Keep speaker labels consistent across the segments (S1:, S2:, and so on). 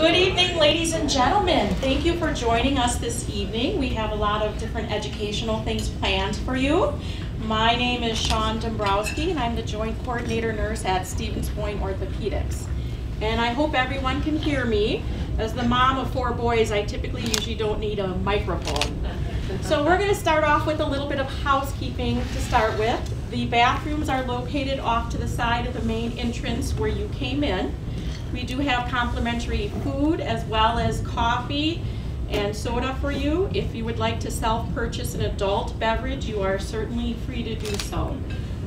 S1: Good evening, ladies and gentlemen. Thank you for joining us this evening. We have a lot of different educational things planned for you. My name is Sean Dombrowski, and I'm the Joint Coordinator Nurse at Stevens Point Orthopedics. And I hope everyone can hear me. As the mom of four boys, I typically usually don't need a microphone. So we're going to start off with a little bit of housekeeping to start with. The bathrooms are located off to the side of the main entrance where you came in. We do have complimentary food as well as coffee and soda for you. If you would like to self-purchase an adult beverage, you are certainly free to do so.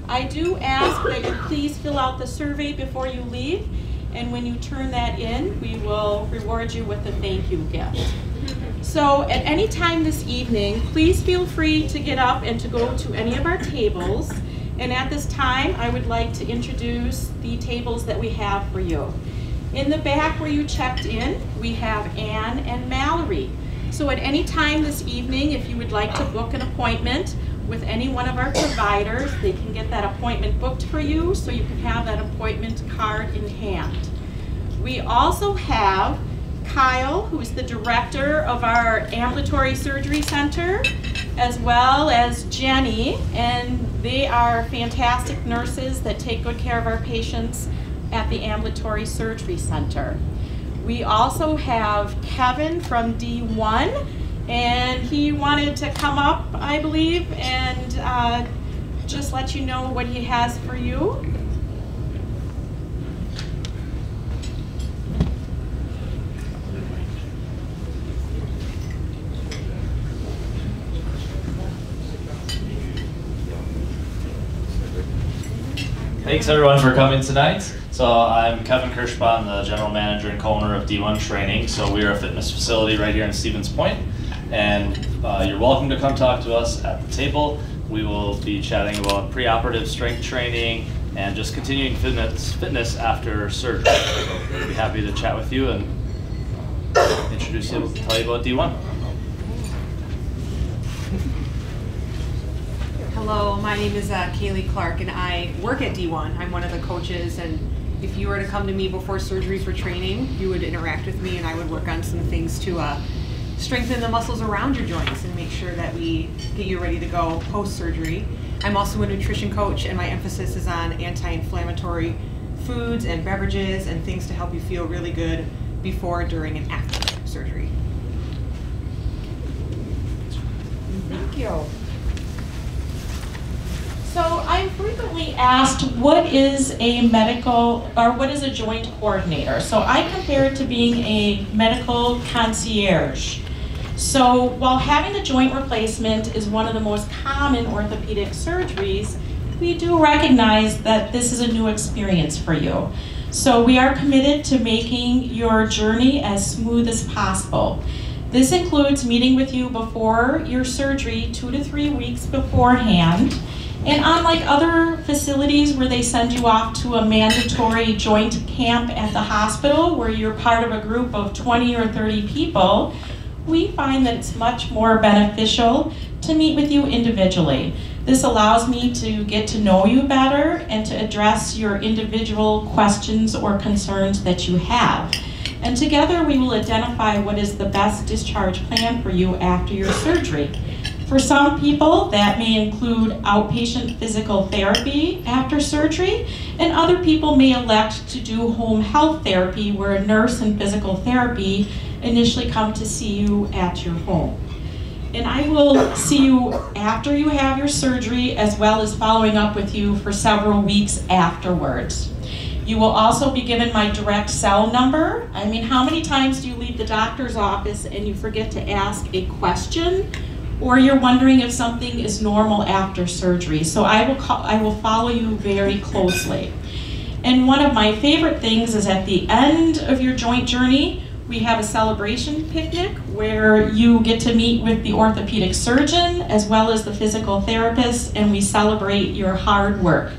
S1: I do ask that you please fill out the survey before you leave, and when you turn that in, we will reward you with a thank you gift. So at any time this evening, please feel free to get up and to go to any of our tables. And at this time, I would like to introduce the tables that we have for you. In the back where you checked in, we have Anne and Mallory. So at any time this evening, if you would like to book an appointment with any one of our providers, they can get that appointment booked for you so you can have that appointment card in hand. We also have Kyle, who is the director of our ambulatory surgery center, as well as Jenny, and they are fantastic nurses that take good care of our patients at the Ambulatory Surgery Center. We also have Kevin from D1, and he wanted to come up, I believe, and uh, just let you know what he has for you.
S2: Thanks everyone for coming tonight. So I'm Kevin Kirschbaum, the general manager and co-owner of D1 Training. So we are a fitness facility right here in Stevens Point, and uh, you're welcome to come talk to us at the table. We will be chatting about preoperative strength training and just continuing fitness fitness after surgery. we'll be happy to chat with you and introduce you, tell you about D1.
S3: Hello, my name is uh, Kaylee Clark, and I work at D1. I'm one of the coaches, and if you were to come to me before surgery for training, you would interact with me, and I would work on some things to uh, strengthen the muscles around your joints and make sure that we get you ready to go post surgery. I'm also a nutrition coach, and my emphasis is on anti inflammatory foods and beverages and things to help you feel really good before, during, and after surgery.
S1: Thank you. I'm frequently asked what is a medical or what is a joint coordinator. So I compare it to being a medical concierge. So while having a joint replacement is one of the most common orthopedic surgeries, we do recognize that this is a new experience for you. So we are committed to making your journey as smooth as possible. This includes meeting with you before your surgery two to three weeks beforehand and unlike other facilities where they send you off to a mandatory joint camp at the hospital where you're part of a group of 20 or 30 people, we find that it's much more beneficial to meet with you individually. This allows me to get to know you better and to address your individual questions or concerns that you have. And together we will identify what is the best discharge plan for you after your surgery. For some people, that may include outpatient physical therapy after surgery, and other people may elect to do home health therapy where a nurse and physical therapy initially come to see you at your home. And I will see you after you have your surgery as well as following up with you for several weeks afterwards. You will also be given my direct cell number. I mean, how many times do you leave the doctor's office and you forget to ask a question or you're wondering if something is normal after surgery. So I will, call, I will follow you very closely. And one of my favorite things is at the end of your joint journey, we have a celebration picnic where you get to meet with the orthopedic surgeon as well as the physical therapist and we celebrate your hard work.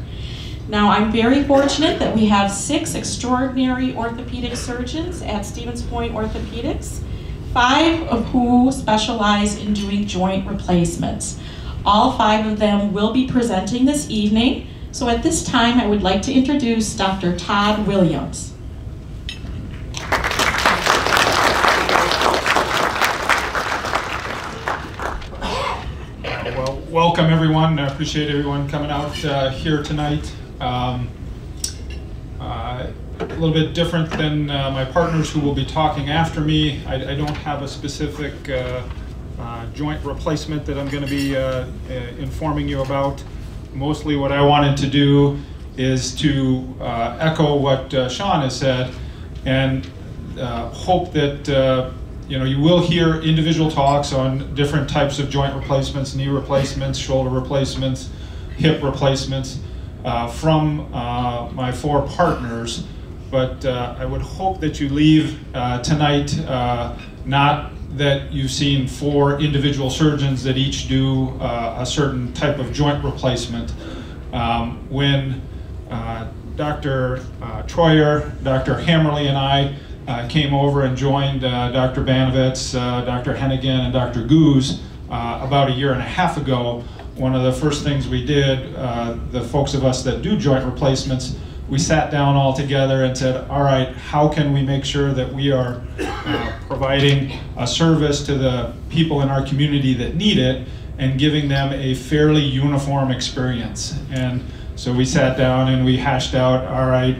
S1: Now I'm very fortunate that we have six extraordinary orthopedic surgeons at Stevens Point Orthopedics five of who specialize in doing joint replacements. All five of them will be presenting this evening. So at this time, I would like to introduce Dr. Todd Williams.
S4: Well, welcome everyone. I appreciate everyone coming out uh, here tonight. Um, a little bit different than uh, my partners who will be talking after me. I, I don't have a specific uh, uh, joint replacement that I'm going to be uh, uh, informing you about. Mostly, what I wanted to do is to uh, echo what Sean has said and hope that you know you will hear individual talks on different types of joint replacements, knee replacements, shoulder replacements, hip replacements from my four partners. But uh, I would hope that you leave uh, tonight uh, not that you've seen four individual surgeons that each do uh, a certain type of joint replacement. Um, when uh, Dr. Troyer, Dr. Hammerly, and I came over and joined Dr. Banovitz, Dr. Hennigan, and Dr. Goose about a year and a half ago. One of the first things we did, uh, the folks of us that do joint replacements, we sat down all together and said, all right, how can we make sure that we are uh, providing a service to the people in our community that need it and giving them a fairly uniform experience? And so we sat down and we hashed out, all right,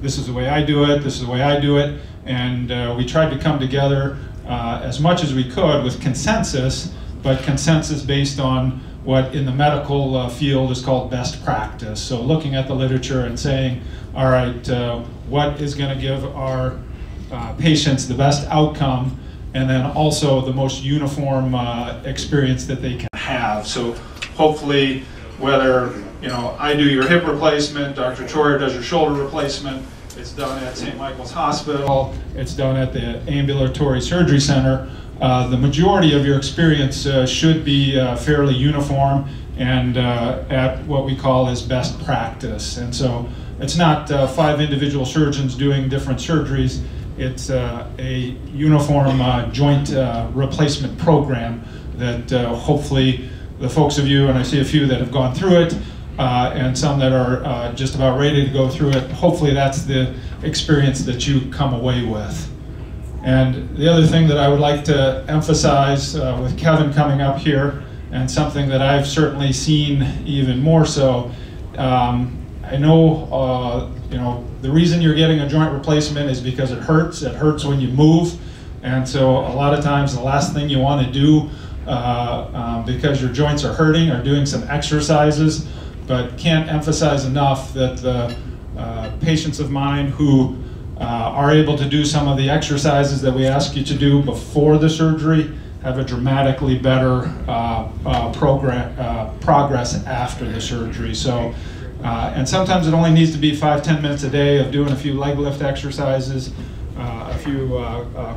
S4: this is the way I do it, this is the way I do it, and uh, we tried to come together uh, as much as we could with consensus, but consensus based on what in the medical uh, field is called best practice. So looking at the literature and saying, all right, uh, what is going to give our uh, patients the best outcome, and then also the most uniform uh, experience that they can have. So hopefully, whether you know I do your hip replacement, Dr. Troyer does your shoulder replacement, it's done at St. Michael's Hospital, it's done at the Ambulatory Surgery Center. Uh, the majority of your experience uh, should be uh, fairly uniform and at what we call as best practice. And so it's not five individual surgeons doing different surgeries. It's a uniform joint replacement program that hopefully the folks of you, and I see a few that have gone through it, uh, and some that are uh, just about ready to go through it, hopefully that's the experience that you come away with. And the other thing that I would like to emphasize uh, with Kevin coming up here, and something that I've certainly seen even more so, um, I know, uh, you know, the reason you're getting a joint replacement is because it hurts. It hurts when you move, and so a lot of times the last thing you want to do uh, um, because your joints are hurting are doing some exercises. But can't emphasize enough that the uh, patients of mine who uh, are able to do some of the exercises that we ask you to do before the surgery have a dramatically better uh, uh, program, uh, progress after the surgery. So, uh, and sometimes it only needs to be five, ten minutes a day of doing a few leg lift exercises, uh, a few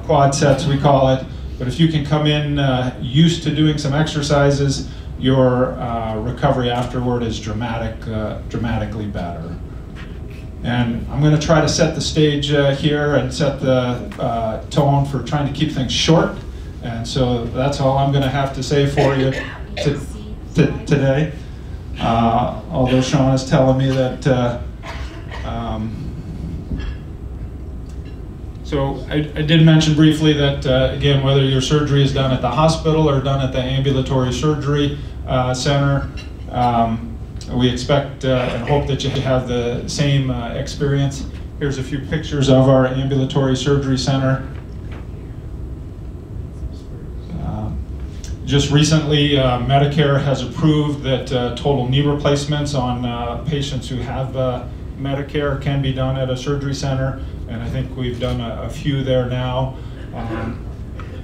S4: quad sets, we call it. But if you can come in used to doing some exercises, your recovery afterward is dramatic, dramatically better. And I'm going to try to set the stage uh, here and set the uh, tone for trying to keep things short. And so that's all I'm going to have to say for you to, to, today. Uh, although Sean is telling me that. Uh, um, so I, I, did mention briefly that uh, again, whether your surgery is done at the hospital or done at the ambulatory surgery uh, center, um, we expect uh, and hope that you have the same uh, experience. Here's a few pictures of our ambulatory surgery center. Um, just recently, uh, Medicare has approved that uh, total knee replacements on uh, patients who have uh, Medicare can be done at a surgery center, and I think we've done a, a few there now. Um,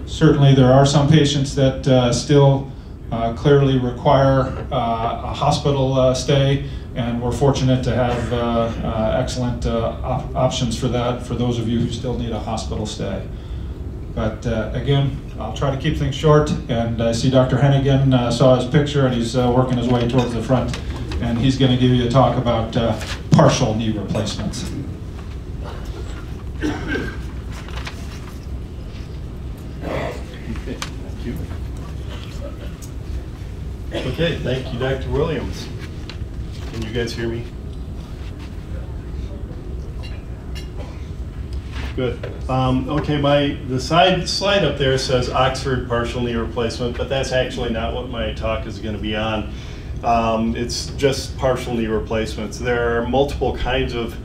S4: certainly, there are some patients that still uh, clearly require uh, a hospital uh, stay, and we're fortunate to have uh, excellent op options for that for those of you who still need a hospital stay. But again, I'll try to keep things short, and I see Dr. Hennigan saw his picture, and he's working his way towards the front, and he's going to give you a talk about partial knee replacements.
S5: Okay, thank you, Dr. Williams. Can you guys hear me? Good. Um, okay, my, the side slide up there says Oxford partial knee replacement, but that's actually not what my talk is gonna be on. Um, it's just partial knee replacements. There are multiple kinds of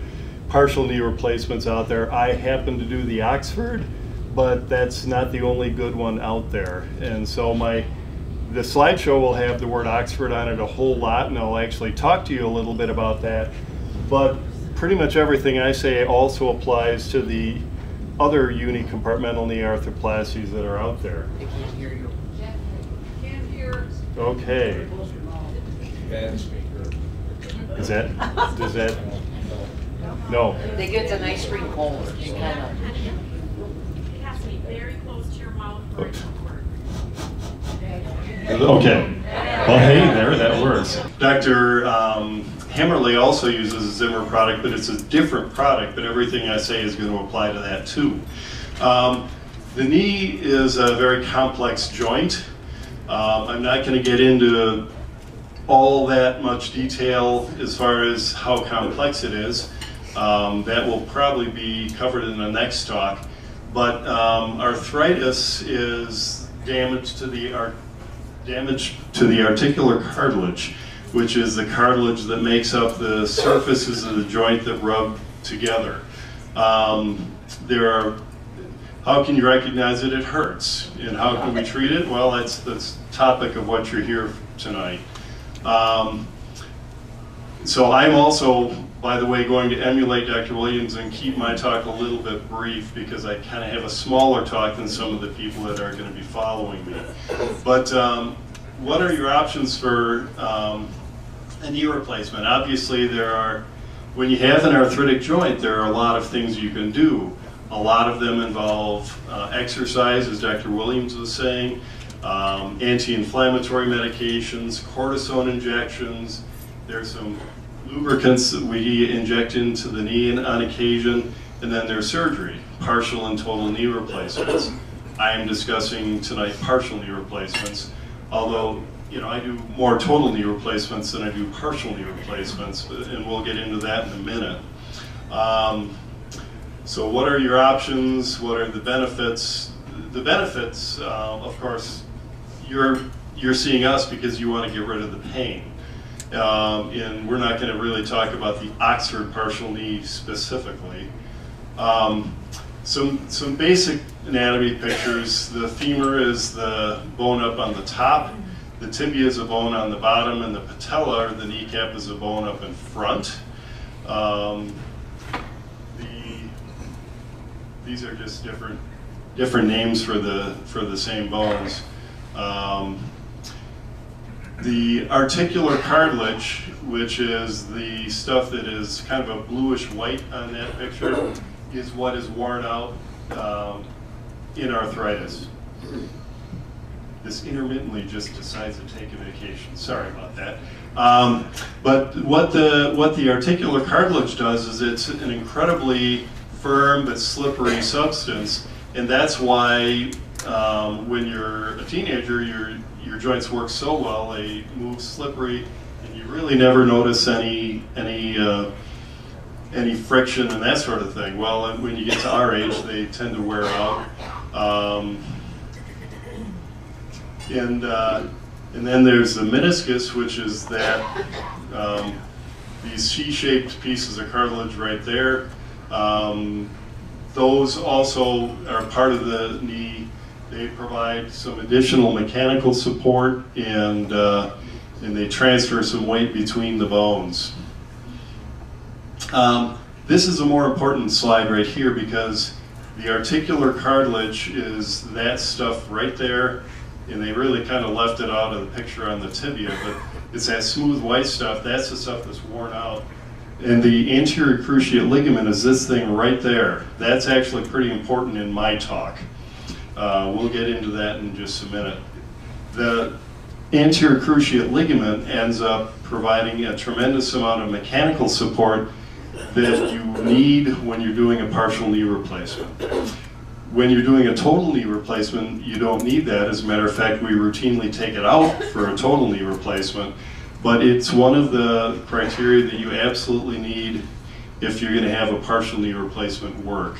S5: partial knee replacements out there. I happen to do the Oxford, but that's not the only good one out there. And so my, the slideshow will have the word Oxford on it a whole lot, and I'll actually talk to you a little bit about that. But pretty much everything I say also applies to the other unicompartmental knee arthroplasties that are out there.
S6: They can't hear you.
S5: Okay. Is that, does that, no.
S6: They get an ice cream cone, just kind of.
S1: It has to be very close to your mouth for it to work.
S5: Okay. Well, hey, there, that works. Dr. Um, Hammerly also uses a Zimmer product, but it's a different product, but everything I say is going to apply to that too. Um, the knee is a very complex joint. Um, I'm not going to get into all that much detail as far as how complex it is. Um, that will probably be covered in the next talk. But um, arthritis is damage to the ar- damage to the articular cartilage, which is the cartilage that makes up the surfaces of the joint that rub together. Um, there are how can you recognize it? It hurts. And how can we treat it? Well, that's the topic of what you're here tonight. Um, so I'm also, by the way, going to emulate Dr. Williams and keep my talk a little bit brief because I kind of have a smaller talk than some of the people that are going to be following me. But um, what are your options for um, a knee replacement? Obviously, there are, when you have an arthritic joint, there are a lot of things you can do. A lot of them involve uh, exercise, as Dr. Williams was saying, um, anti-inflammatory medications, cortisone injections. There's some lubricants that we inject into the knee on occasion, and then there's surgery, partial and total knee replacements. I am discussing tonight partial knee replacements, although you know I do more total knee replacements than I do partial knee replacements, and we'll get into that in a minute. Um, so what are your options? What are the benefits? The benefits, uh, of course, you're you're seeing us because you want to get rid of the pain. Um, and we're not going to really talk about the Oxford partial knee specifically. Um, some some basic anatomy pictures. The femur is the bone up on the top. The tibia is a bone on the bottom, and the patella or the kneecap is a bone up in front. Um, the these are just different different names for the for the same bones. Um, the articular cartilage, which is the stuff that is kind of a bluish white on that picture, is what is worn out um, in arthritis. This intermittently just decides to take a vacation. Sorry about that. Um, but what the what the articular cartilage does is it's an incredibly firm but slippery substance, and that's why um, when you're a teenager, your your joints work so well, they move slippery, and you really never notice any any uh, any friction and that sort of thing. Well, when you get to our age, they tend to wear out. Um, and uh, and then there's the meniscus, which is that um, these C-shaped pieces of cartilage right there. Um, those also are part of the knee. They provide some additional mechanical support and uh, and they transfer some weight between the bones. Um, this is a more important slide right here because the articular cartilage is that stuff right there, and they really kind of left it out of the picture on the tibia, but it's that smooth white stuff, that's the stuff that's worn out. And the anterior cruciate ligament is this thing right there. That's actually pretty important in my talk. Uh, we'll get into that in just a minute. The anterior cruciate ligament ends up providing a tremendous amount of mechanical support that you need when you're doing a partial knee replacement. When you're doing a total knee replacement, you don't need that. As a matter of fact, we routinely take it out for a total knee replacement, but it's one of the criteria that you absolutely need if you're going to have a partial knee replacement work.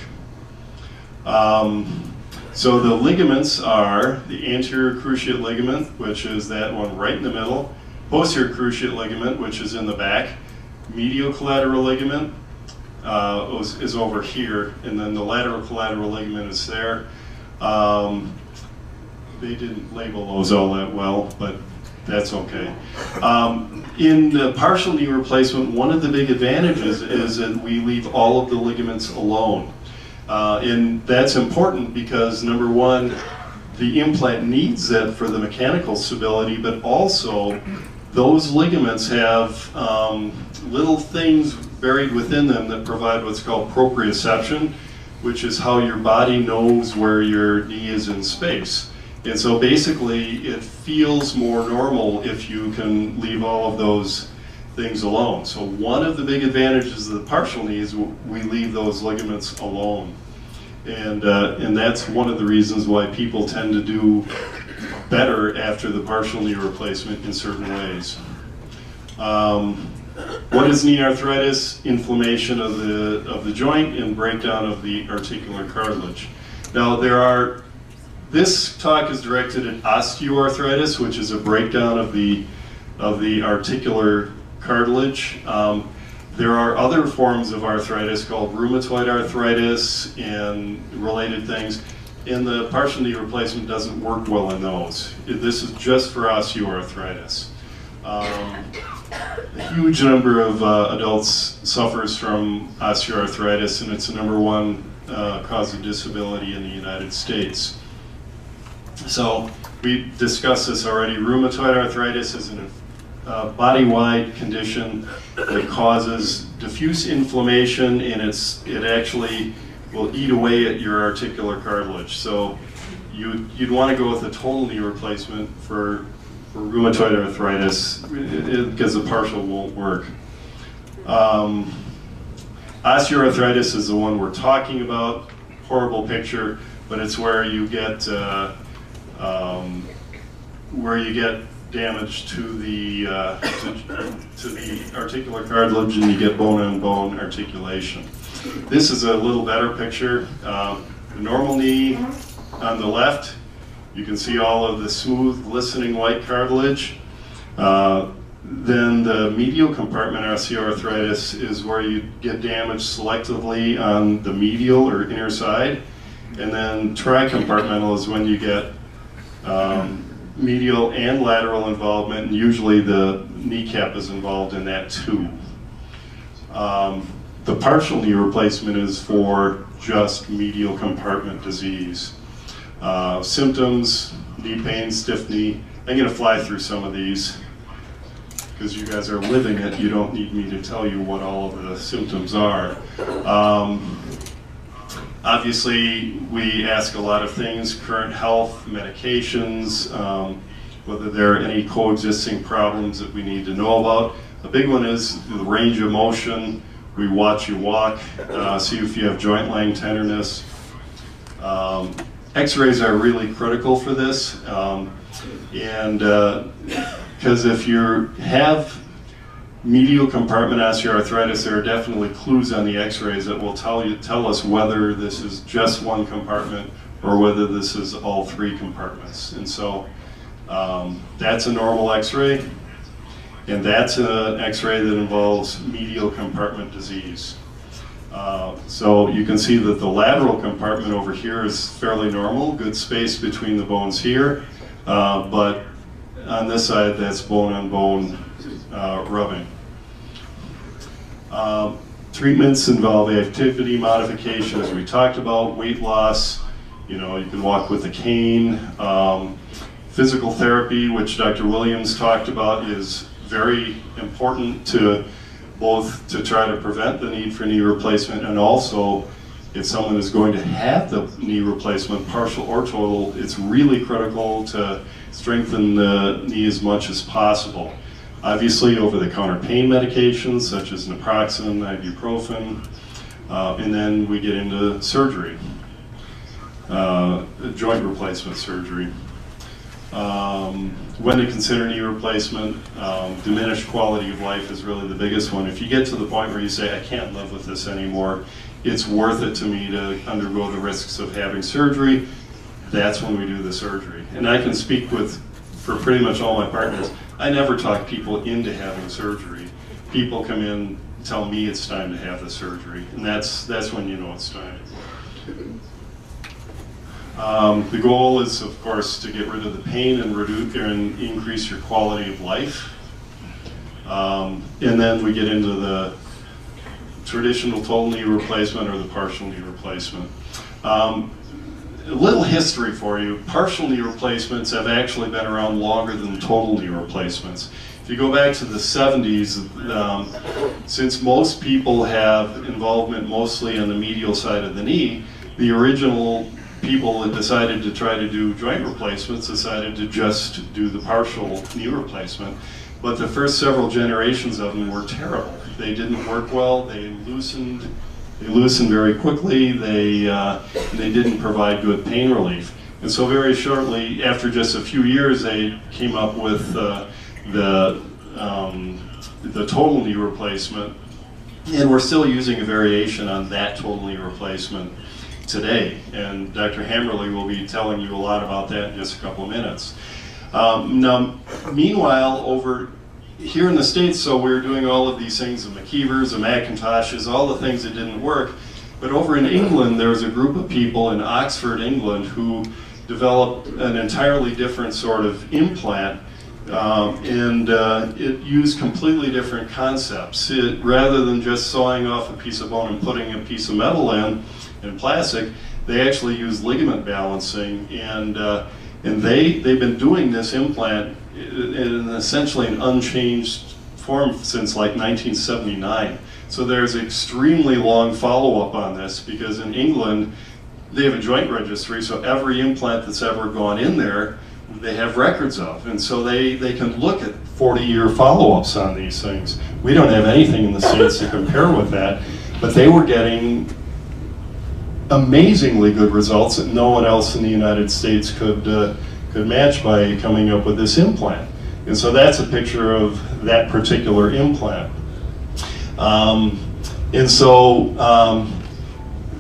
S5: Um, so the ligaments are the anterior cruciate ligament, which is that one right in the middle, posterior cruciate ligament, which is in the back, medial collateral ligament uh, is, over here, and then the lateral collateral ligament is there. Um, they didn't label those all that well, but that's okay. Um, in the partial knee replacement, one of the big advantages is that we leave all of the ligaments alone. Uh, and that's important because number one, the implant needs that for the mechanical stability, but also those ligaments have um, little things buried within them that provide what's called proprioception, which is how your body knows where your knee is in space. And so basically, it feels more normal if you can leave all of those things alone. So one of the big advantages of the partial knee is we leave those ligaments alone. And, uh, and that's one of the reasons why people tend to do better after the partial knee replacement in certain ways. Um, what is knee arthritis? Inflammation of the, of the joint and breakdown of the articular cartilage. Now there are, this talk is directed at osteoarthritis, which is a breakdown of the, of the articular cartilage. Um, there are other forms of arthritis called rheumatoid arthritis and related things. And the partial knee replacement doesn't work well in those. This is just for osteoarthritis. Um, a huge number of uh, adults suffers from osteoarthritis, and it's the number one uh, cause of disability in the United States. So we discussed this already. Rheumatoid arthritis is a uh, body-wide condition that causes diffuse inflammation, and it's it actually will eat away at your articular cartilage. So you, you'd want to go with a total knee replacement for, for rheumatoid arthritis because the partial won't work. Um, osteoarthritis is the one we're talking about. Horrible picture, but it's where you get uh, um, where you get damage to the uh, to, to the articular cartilage and you get bone-on-bone -bone articulation. This is a little better picture. Um, the normal knee on the left, you can see all of the smooth, glistening white cartilage. Uh, then the medial compartment osteoarthritis is where you get damage selectively on the medial or inner side. And then tricompartmental is when you get um, medial and lateral involvement, and usually the kneecap is involved in that too. Um, the partial knee replacement is for just medial compartment disease. Uh, symptoms, knee pain, stiff knee. I'm going to fly through some of these because you guys are living it. You don't need me to tell you what all of the symptoms are. Um, obviously, we ask a lot of things, current health, medications, um, whether there are any coexisting problems that we need to know about. A big one is the range of motion, we watch you walk, uh, see if you have joint line tenderness. Um, X-rays are really critical for this, um, and because uh, if you have medial compartment osteoarthritis, there are definitely clues on the X-rays that will tell you tell us whether this is just one compartment or whether this is all three compartments. And so um, that's a normal X-ray. And that's an x-ray that involves medial compartment disease. Uh, so you can see that the lateral compartment over here is fairly normal, good space between the bones here, uh, but on this side that's bone-on-bone uh, rubbing. Um, treatments involve activity modification, as we talked about, weight loss, you know, you can walk with a cane. Um, physical therapy, which Dr. Williams talked about, is very important to both to try to prevent the need for knee replacement and also if someone is going to have the knee replacement, partial or total, it's really critical to strengthen the knee as much as possible. Obviously, over-the-counter pain medications such as naproxen, ibuprofen, uh, and then we get into surgery, uh, joint replacement surgery. Um, when to consider knee replacement, um, diminished quality of life is really the biggest one. If you get to the point where you say, I can't live with this anymore, it's worth it to me to undergo the risks of having surgery, that's when we do the surgery. And I can speak with, for pretty much all my partners, I never talk people into having surgery. People come in, tell me it's time to have the surgery, and that's, that's when you know it's time. Um, the goal is, of course, to get rid of the pain and reduce and increase your quality of life. Um, and then we get into the traditional total knee replacement or the partial knee replacement. Um, a little history for you. Partial knee replacements have actually been around longer than total knee replacements. If you go back to the 70s, um, since most people have involvement mostly on the medial side of the knee, the original people that decided to try to do joint replacements decided to just do the partial knee replacement. But the first several generations of them were terrible. They didn't work well, they loosened, they loosened very quickly, they, uh, they didn't provide good pain relief. And so very shortly, after just a few years, they came up with uh, the, um, the total knee replacement. And we're still using a variation on that total knee replacement today. And Dr. Hammerly will be telling you a lot about that in just a couple of minutes. Um, now, meanwhile, over here in the States, so we were doing all of these things, the McKeevers, the Macintoshes, all the things that didn't work. But over in England, there was a group of people in Oxford, England, who developed an entirely different sort of implant um, and uh, it used completely different concepts. It, rather than just sawing off a piece of bone and putting a piece of metal in, in plastic, they actually use ligament balancing, and uh, and they they've been doing this implant in essentially an unchanged form since like 1979. So there's extremely long follow-up on this because in England they have a joint registry, so every implant that's ever gone in there they have records of. And so they, they can look at 40 year follow ups on these things. We don't have anything in the States to compare with that, but they were getting amazingly good results that no one else in the United States could, uh, could match by coming up with this implant. And so that's a picture of that particular implant. Um, and so um,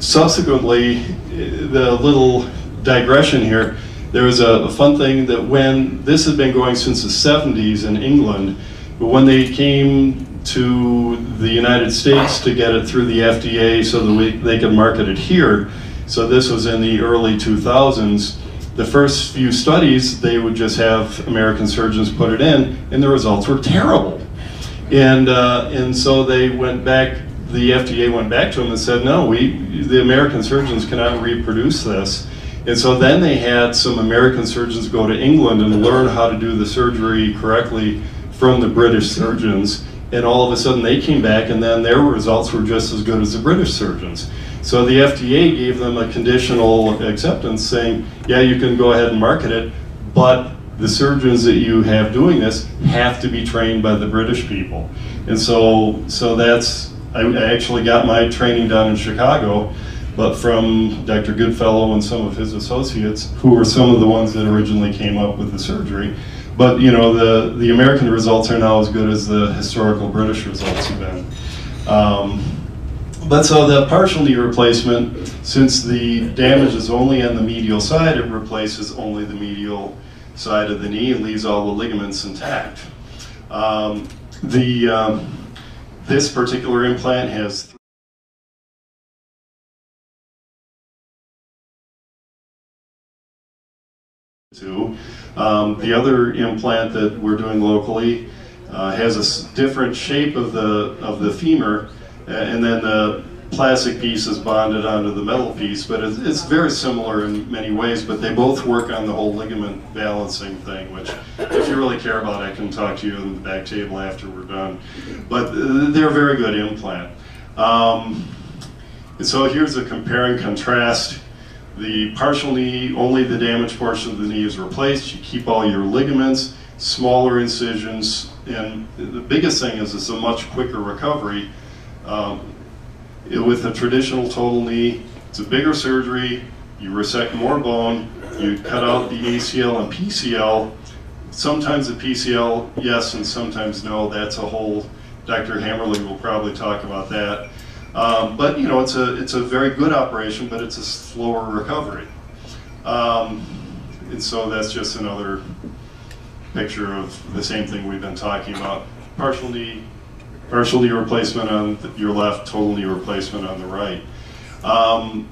S5: subsequently, the little digression here, there was a, a, fun thing that when this had been going since the 70s in England, but when they came to the United States to get it through the FDA so that we, they could market it here, so this was in the early 2000s, the first few studies, they would just have American surgeons put it in, and the results were terrible. And, uh, and so they went back, the FDA went back to them and said, no, we, the American surgeons cannot reproduce this. And so then they had some American surgeons go to England and learn how to do the surgery correctly from the British surgeons. And all of a sudden they came back and then their results were just as good as the British surgeons. So the FDA gave them a conditional acceptance saying, yeah, you can go ahead and market it, but the surgeons that you have doing this have to be trained by the British people. And so, so that's, I actually got my training done in Chicago but from Dr. Goodfellow and some of his associates, who were some of the ones that originally came up with the surgery. But you know, the, the American results are now as good as the historical British results have been. Um, but so the partial knee replacement, since the damage is only on the medial side, it replaces only the medial side of the knee and leaves all the ligaments intact. Um, the, um, this particular implant has two. Um, the other implant that we're doing locally uh, has a different shape of the of the femur, and then the plastic piece is bonded onto the metal piece, but it's, it's, very similar in many ways, but they both work on the whole ligament balancing thing, which if you really care about, I can talk to you in the back table after we're done. But uh, they're a very good implant. Um, so here's a compare and contrast the partial knee, only the damaged portion of the knee is replaced. You keep all your ligaments, smaller incisions, and the biggest thing is it's a much quicker recovery. Um, it, with a traditional total knee, it's a bigger surgery, you resect more bone, you cut out the ACL and PCL. Sometimes the PCL, yes, and sometimes no. That's a whole, Dr. Hammerly will probably talk about that. Um, but you know, it's a it's a very good operation, but it's a slower recovery. Um, and so that's just another picture of the same thing we've been talking about. Partial knee, partial knee replacement on th- your left, total knee replacement on the right. Um,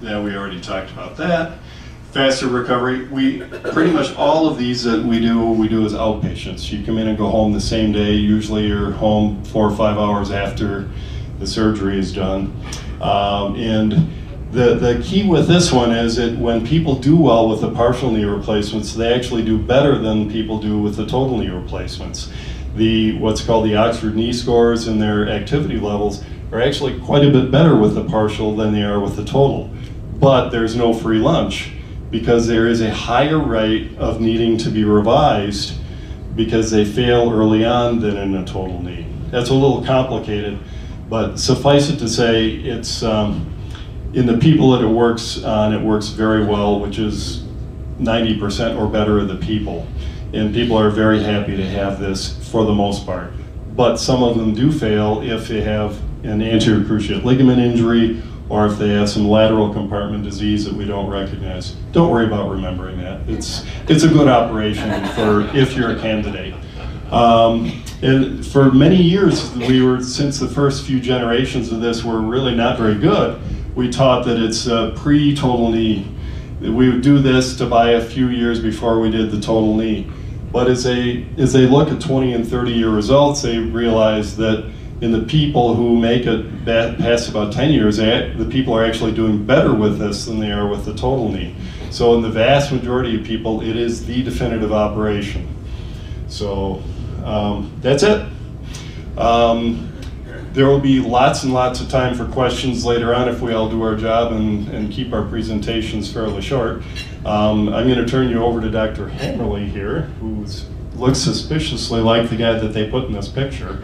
S5: yeah, we already talked about that. Faster recovery. We pretty much all of these that we do, we do as outpatients. You come in and go home the same day. Usually, you're home four or five hours after the surgery is done. Um, and the, the key with this one is that when people do well with the partial knee replacements, they actually do better than people do with the total knee replacements. The what's called the Oxford knee scores and their activity levels are actually quite a bit better with the partial than they are with the total. But there's no free lunch because there is a higher rate of needing to be revised because they fail early on than in a total knee. That's a little complicated, but suffice it to say, it's um, in the people that it works on, it works very well, which is 90% or better of the people. And people are very happy to have this for the most part. But some of them do fail if they have an anterior cruciate ligament injury or if they have some lateral compartment disease that we don't recognize. Don't worry about remembering that. It's, it's a good operation for if you're a candidate. Um, and for many years, we were, since the first few generations of this were really not very good, we taught that it's a pre-total knee. We would do this to buy a few years before we did the total knee. But as they, as they look at 20 and 30 year results, they realize that in the people who make it past about 10 years, the people are actually doing better with this than they are with the total knee. So in the vast majority of people, it is the definitive operation. So um, that's it. Um, there will be lots and lots of time for questions later on if we all do our job and, and keep our presentations fairly short. Um, I'm going to turn you over to Dr. Hammerly here, who looks suspiciously like the guy that they put in this picture.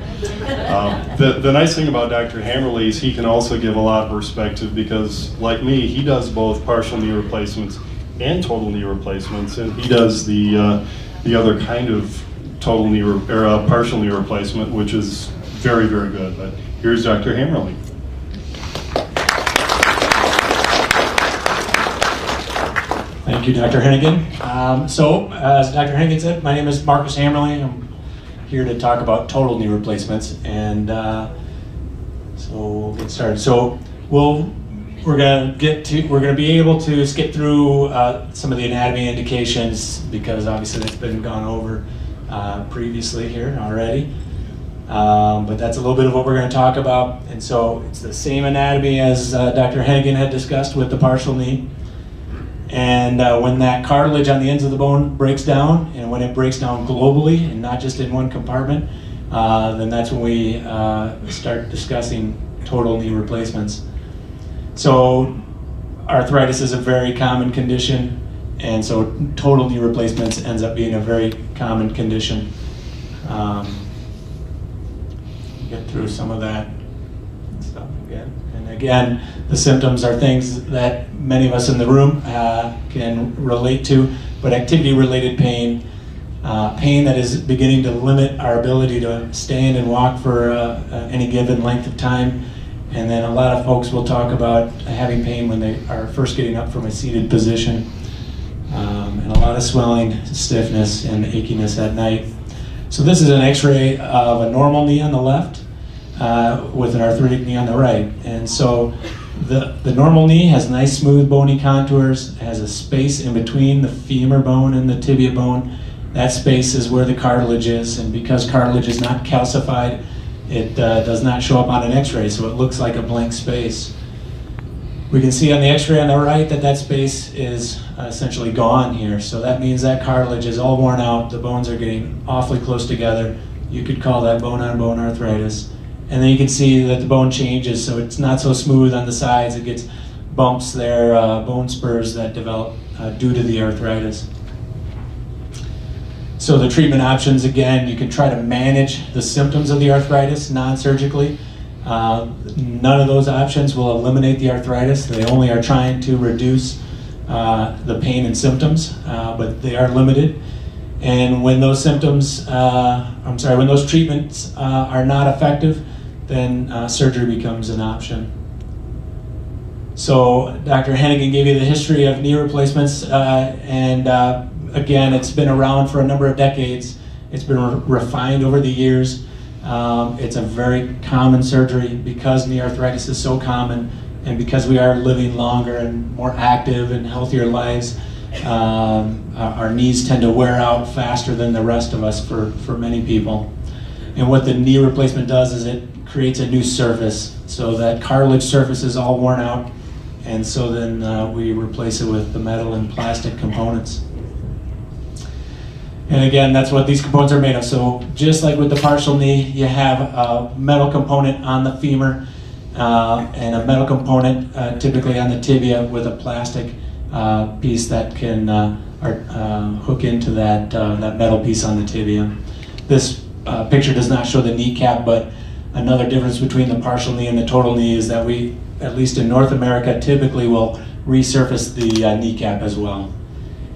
S5: Um, the, the nice thing about Dr. Hammerly is he can also give a lot of perspective because, like me, he does both partial knee replacements and total knee replacements, and he does the, uh, the other kind of total knee or uh, partial knee replacement, which is very, very good. But here's Dr. Hammerly.
S7: Thank you, Dr. Hennigan. Um, so, as Dr. Hennigan said, my name is Marcus Hammerly. I'm here to talk about total knee replacements, and uh, so we'll get started. So, we'll we're gonna get to we're gonna be able to skip through uh, some of the anatomy indications because obviously that's been gone over uh, previously here already. Um, but that's a little bit of what we're going to talk about. And so it's the same anatomy as uh, Dr. Hennigan had discussed with the partial knee. And uh, when that cartilage on the ends of the bone breaks down, and when it breaks down globally and not just in one compartment, uh, then that's when we uh, start discussing total knee replacements. So arthritis is a very common condition, and so total knee replacements ends up being a very common condition. Um, get through some of that stuff again. And again, the symptoms are things that many of us in the room uh, can relate to, but activity-related pain, uh, pain that is beginning to limit our ability to stand and walk for uh, uh any given length of time. And then a lot of folks will talk about having pain when they are first getting up from a seated position. Um, and a lot of swelling, stiffness, and achiness at night. So this is an x-ray of a normal knee on the left uh, with an arthritic knee on the right. And so the, the normal knee has nice smooth bony contours, has a space in between the femur bone and the tibia bone. That space is where the cartilage is, and because cartilage is not calcified, it uh, does not show up on an x-ray, so it looks like a blank space. We can see on the x-ray on the right that that space is uh, essentially gone here. So that means that cartilage is all worn out, the bones are getting awfully close together. You could call that bone-on-bone -bone arthritis. And then you can see that the bone changes, so it's not so smooth on the sides. It gets bumps there, uh, bone spurs that develop uh, due to the arthritis. So the treatment options, again, you can try to manage the symptoms of the arthritis non-surgically. Uh, none of those options will eliminate the arthritis. They only are trying to reduce uh, the pain and symptoms, uh, but they are limited. And when those symptoms, uh, I'm sorry, when those treatments are not effective, then uh, surgery becomes an option. So Dr. Hennigan gave you the history of knee replacements, uh, and uh, again, it's been around for a number of decades. It's been re- refined over the years. Um, it's a very common surgery because knee arthritis is so common, and because we are living longer and more active and healthier lives. Um, our, knees tend to wear out faster than the rest of us for, for many people. And what the knee replacement does is it creates a new surface. So that cartilage surface is all worn out, and so then uh, we replace it with the metal and plastic components. And again, that's what these components are made of. So just like with the partial knee, you have a metal component on the femur uh, and a metal component uh, typically on the tibia with a plastic uh, piece that can uh, uh, hook into that, uh, that metal piece on the tibia. This picture does not show the kneecap, but another difference between the partial knee and the total knee is that we, at least in North America, typically will resurface the uh, kneecap as well.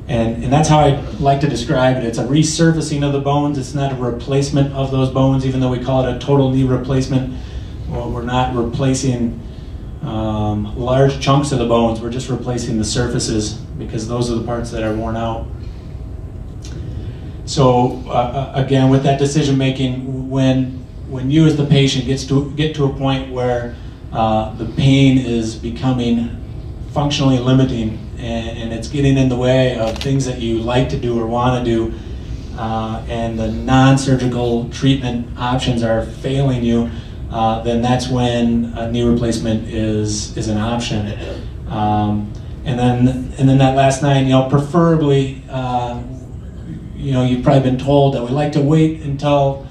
S7: And, and that's how I like to describe it. It's a resurfacing of the bones. It's not a replacement of those bones, even though we call it a total knee replacement. Well, we're not replacing um, large chunks of the bones. We're just replacing the surfaces because those are the parts that are worn out. So uh, uh, again, with that decision making, when when you as the patient gets to get to a point where uh, the pain is becoming functionally limiting and, and, it's getting in the way of things that you like to do or want to do, uh, and the non-surgical treatment options are failing you, uh, then that's when a knee replacement is is an option. Um, and then and then that last nine, you know, preferably, uh, you know, you've probably been told that we like to wait until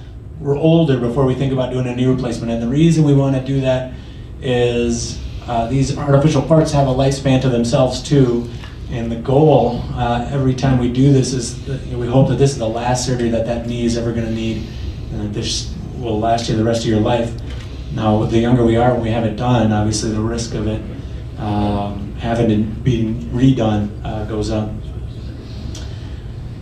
S7: we're older before we think about doing a knee replacement. And the reason we want to do that is uh, these artificial parts have a lifespan to themselves too. And the goal uh, every time we do this is that, we hope that this is the last surgery that that knee is ever going to need, and that this will last you the rest of your life. Now, the younger we are when we have it done, obviously the risk of it um, having to be redone uh, goes up.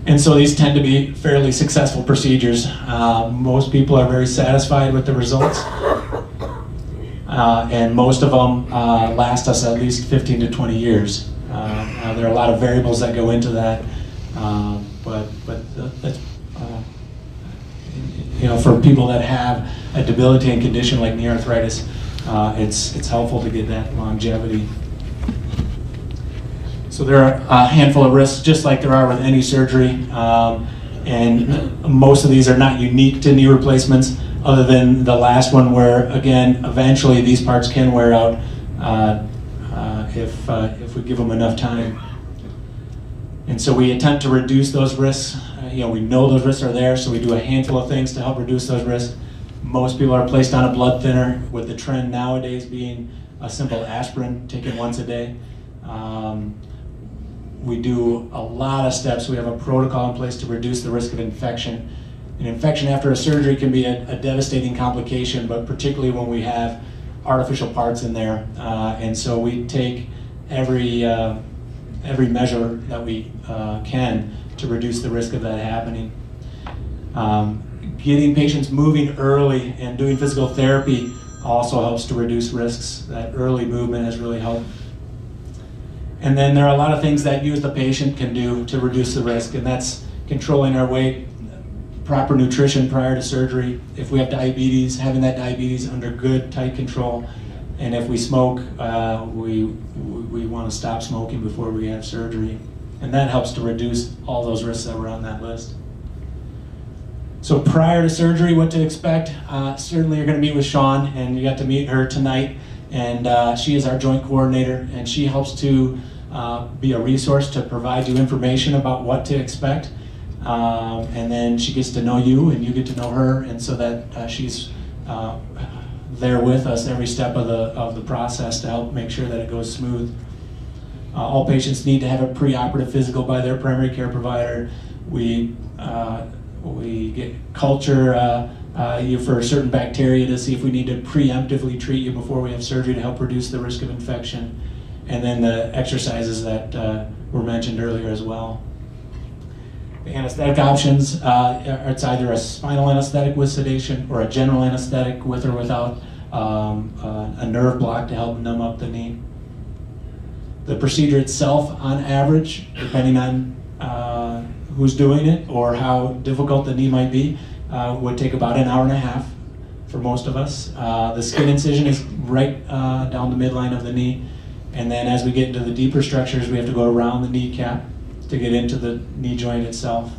S7: And so these tend to be fairly successful procedures. Uh, most people are very satisfied with the results. Uh, and most of them uh, last us at least 15 to 20 years. Uh, there are a lot of variables that go into that, um, but, but that's, uh, you know, for people that have a debilitating condition like knee arthritis, uh, it's, it's helpful to get that longevity. So there are a handful of risks, just like there are with any surgery. Um, and most of these are not unique to knee replacements, other than the last one where, again, eventually these parts can wear out uh, uh, if, uh, if we give them enough time. And so we attempt to reduce those risks. Uh, you know, we know those risks are there, so we do a handful of things to help reduce those risks. Most people are placed on a blood thinner, with the trend nowadays being a simple aspirin taken once a day. Um, we do a lot of steps. We have a protocol in place to reduce the risk of infection. An infection after a surgery can be a, a devastating complication, but particularly when we have artificial parts in there. Uh, and so we take every, uh, every measure that we uh, can to reduce the risk of that happening. Um, getting patients moving early and doing physical therapy also helps to reduce risks. That early movement has really helped. And then there are a lot of things that you as the patient can do to reduce the risk, and that's controlling our weight, proper nutrition prior to surgery. If we have diabetes, having that diabetes under good, tight control. And if we smoke, uh, we, we want to stop smoking before we have surgery. And that helps to reduce all those risks that were on that list. So prior to surgery, what to expect? Uh, certainly you're going to meet with Sean, and you got to meet her tonight. And uh, she is our joint coordinator, and she helps to uh, be a resource to provide you information about what to expect. Um, and then she gets to know you, and you get to know her, and so that uh, she's uh, there with us every step of the of the process to help make sure that it goes smooth. Uh, all patients need to have a preoperative physical by their primary care provider. We we get culture uh, you for certain bacteria to see if we need to preemptively treat you before we have surgery to help reduce the risk of infection and then the exercises that uh, were mentioned earlier as well. The anesthetic options, uh, it's either a spinal anesthetic with sedation or a general anesthetic with or without um, uh, a nerve block to help numb up the knee. The procedure itself, on average, depending on uh, who's doing it or how difficult the knee might be, uh, would take about an hour and a half for most of us. Uh, the skin incision is right uh, down the midline of the knee. And then as we get into the deeper structures, we have to go around the kneecap to get into the knee joint itself.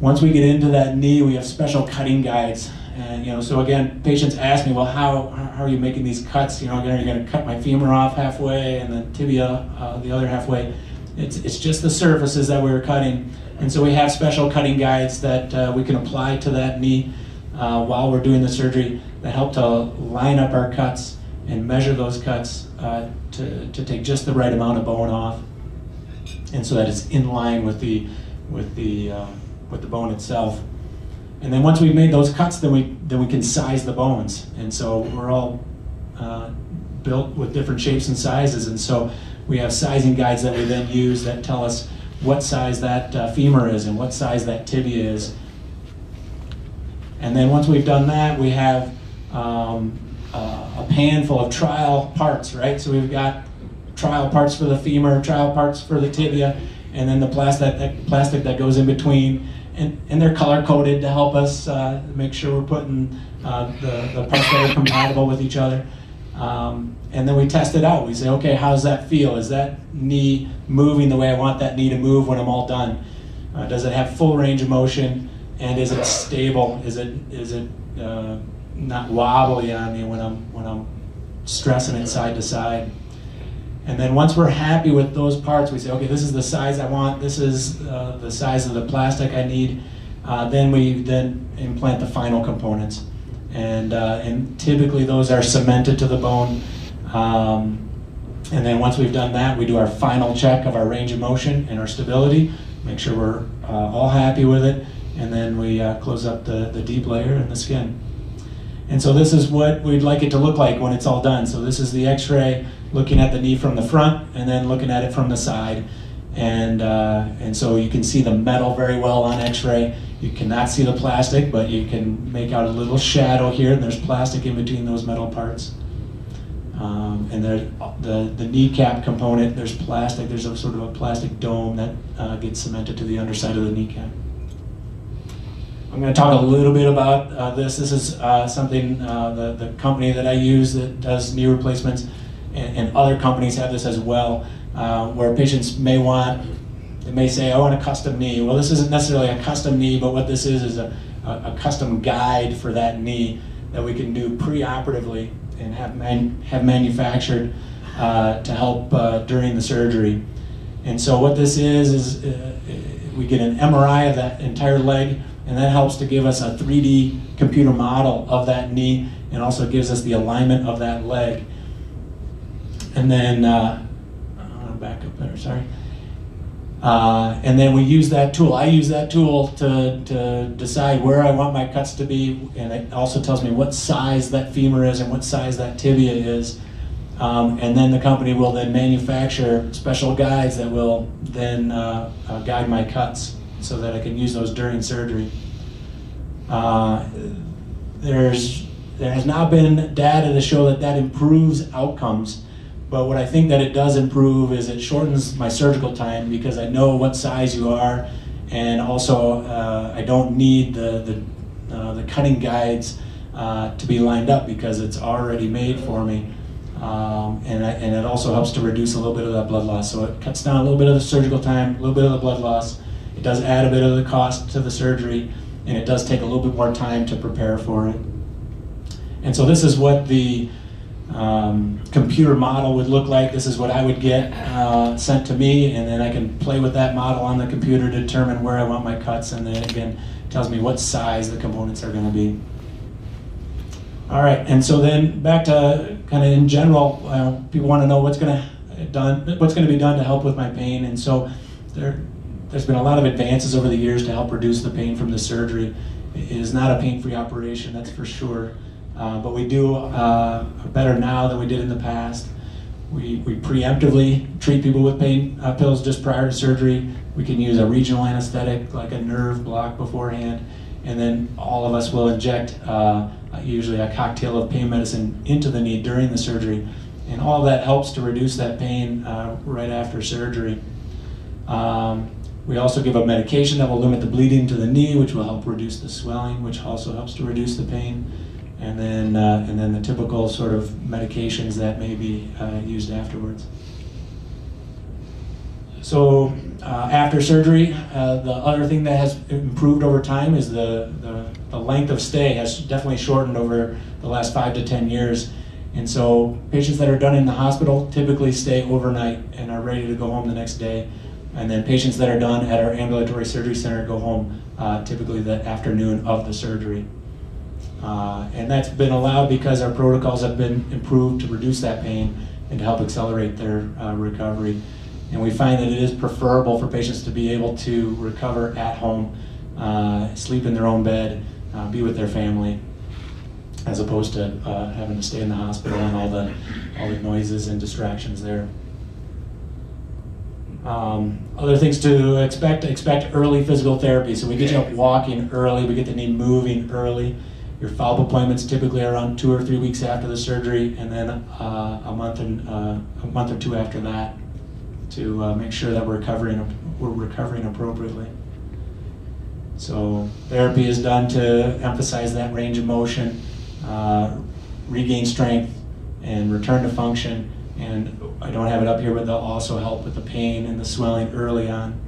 S7: Once we get into that knee, we have special cutting guides. And you know, so again, patients ask me, well, how, how are you making these cuts? You know, are you going to cut my femur off halfway and the tibia uh, the other halfway? It's, it's just the surfaces that we are cutting. And so we have special cutting guides that uh, we can apply to that knee uh, while we're doing the surgery that help to line up our cuts and measure those cuts uh, to, to take just the right amount of bone off and so that it's in line with the, with the, uh, with the bone itself. And then once we've made those cuts, then we, then we can size the bones. And so we're all uh, built with different shapes and sizes. And so we have sizing guides that we then use that tell us what size that uh, femur is and what size that tibia is. And then once we've done that, we have um, uh, a pan full of trial parts, right? So we've got trial parts for the femur, trial parts for the tibia, and then the plastic that, plastic that goes in between. And, and they're color coded to help us uh, make sure we're putting uh, the, the parts that are compatible with each other. Um, and then we test it out. We say, okay, how's that feel? Is that knee moving the way I want that knee to move when I'm all done? Uh, does it have full range of motion? And is it stable? Is it is it uh, not wobbly on me when I'm when I'm stressing it side to side? And then once we're happy with those parts, we say, okay, this is the size I want. This is uh, the size of the plastic I need. Uh, then we then implant the final components, and uh, and typically those are cemented to the bone. Um, and then once we've done that, we do our final check of our range of motion and our stability. Make sure we're uh, all happy with it, and then we uh, close up the, the deep layer and the skin. And so this is what we'd like it to look like when it's all done. So this is the x-ray looking at the knee from the front and then looking at it from the side. And, uh, and so you can see the metal very well on x-ray. You cannot see the plastic, but you can make out a little shadow here, and there's plastic in between those metal parts. Um, and there, the, the kneecap component, there's plastic, there's a sort of a plastic dome that uh, gets cemented to the underside of the kneecap. I'm going to talk a little bit about uh, this. This is uh, something, uh, the, the company that I use that does knee replacements, and, and other companies have this as well, uh, where patients may want, they may say, I want a custom knee. Well, this isn't necessarily a custom knee, but what this is is a, a, custom guide for that knee that we can do pre-operatively and have, man, have manufactured uh, to help uh, during the surgery. And so what this is, is we get an MRI of that entire leg, and that helps to give us a 3D computer model of that knee and also gives us the alignment of that leg. And then, uh, back up there, sorry. Uh, and then we use that tool. I use that tool to, to decide where I want my cuts to be, and it also tells me what size that femur is and what size that tibia is. Um, and then the company will then manufacture special guides that will then uh, uh, guide my cuts so that I can use those during surgery. Uh, there's there has not been data to show that that improves outcomes, but what I think that it does improve is it shortens my surgical time because I know what size you are, and also uh, I don't need the the, uh, the cutting guides uh, to be lined up because it's already made for me. Um, and, I, and it also helps to reduce a little bit of that blood loss. So it cuts down a little bit of the surgical time, a little bit of the blood loss, it does add a bit of the cost to the surgery, and it does take a little bit more time to prepare for it. And so this is what the um, computer model would look like. This is what I would get uh, sent to me, and then I can play with that model on the computer to determine where I want my cuts, and then again, tells me what size the components are going to be. All right, and so then back to kind of in general, uh, people want to know what's going to done, what's going to be done to help with my pain, and so there there's been a lot of advances over the years to help reduce the pain from the surgery. It is not a pain-free operation, that's for sure. Uh, but we do uh, better now than we did in the past. We, we preemptively treat people with pain uh, pills just prior to surgery. We can use a regional anesthetic like a nerve block beforehand. And then all of us will inject uh, usually a cocktail of pain medicine into the knee during the surgery. And all that helps to reduce that pain uh, right after surgery. Um, we also give a medication that will limit the bleeding to the knee, which will help reduce the swelling, which also helps to reduce the pain. And then, uh, and then the typical sort of medications that may be uh, used afterwards. So uh, after surgery, uh, the other thing that has improved over time is the, the, the, length of stay has definitely shortened over the last five to 10 years. And so patients that are done in the hospital typically stay overnight and are ready to go home the next day. And then patients that are done at our ambulatory surgery center go home uh, typically the afternoon of the surgery. Uh, and that's been allowed because our protocols have been improved to reduce that pain and to help accelerate their uh, recovery. And we find that it is preferable for patients to be able to recover at home, uh, sleep in their own bed, uh, be with their family, as opposed to uh, having to stay in the hospital and all the, all the noises and distractions there. Um, other things to expect, expect early physical therapy. So we get you up walking early, we get the knee moving early. Your follow-up appointments typically are around two or three weeks after the surgery, and then uh, a month and uh, a month or two after that to uh, make sure that we're recovering we're recovering appropriately. So therapy is done to emphasize that range of motion, uh, regain strength, and return to function. And I don't have it up here, but they'll also help with the pain and the swelling early on.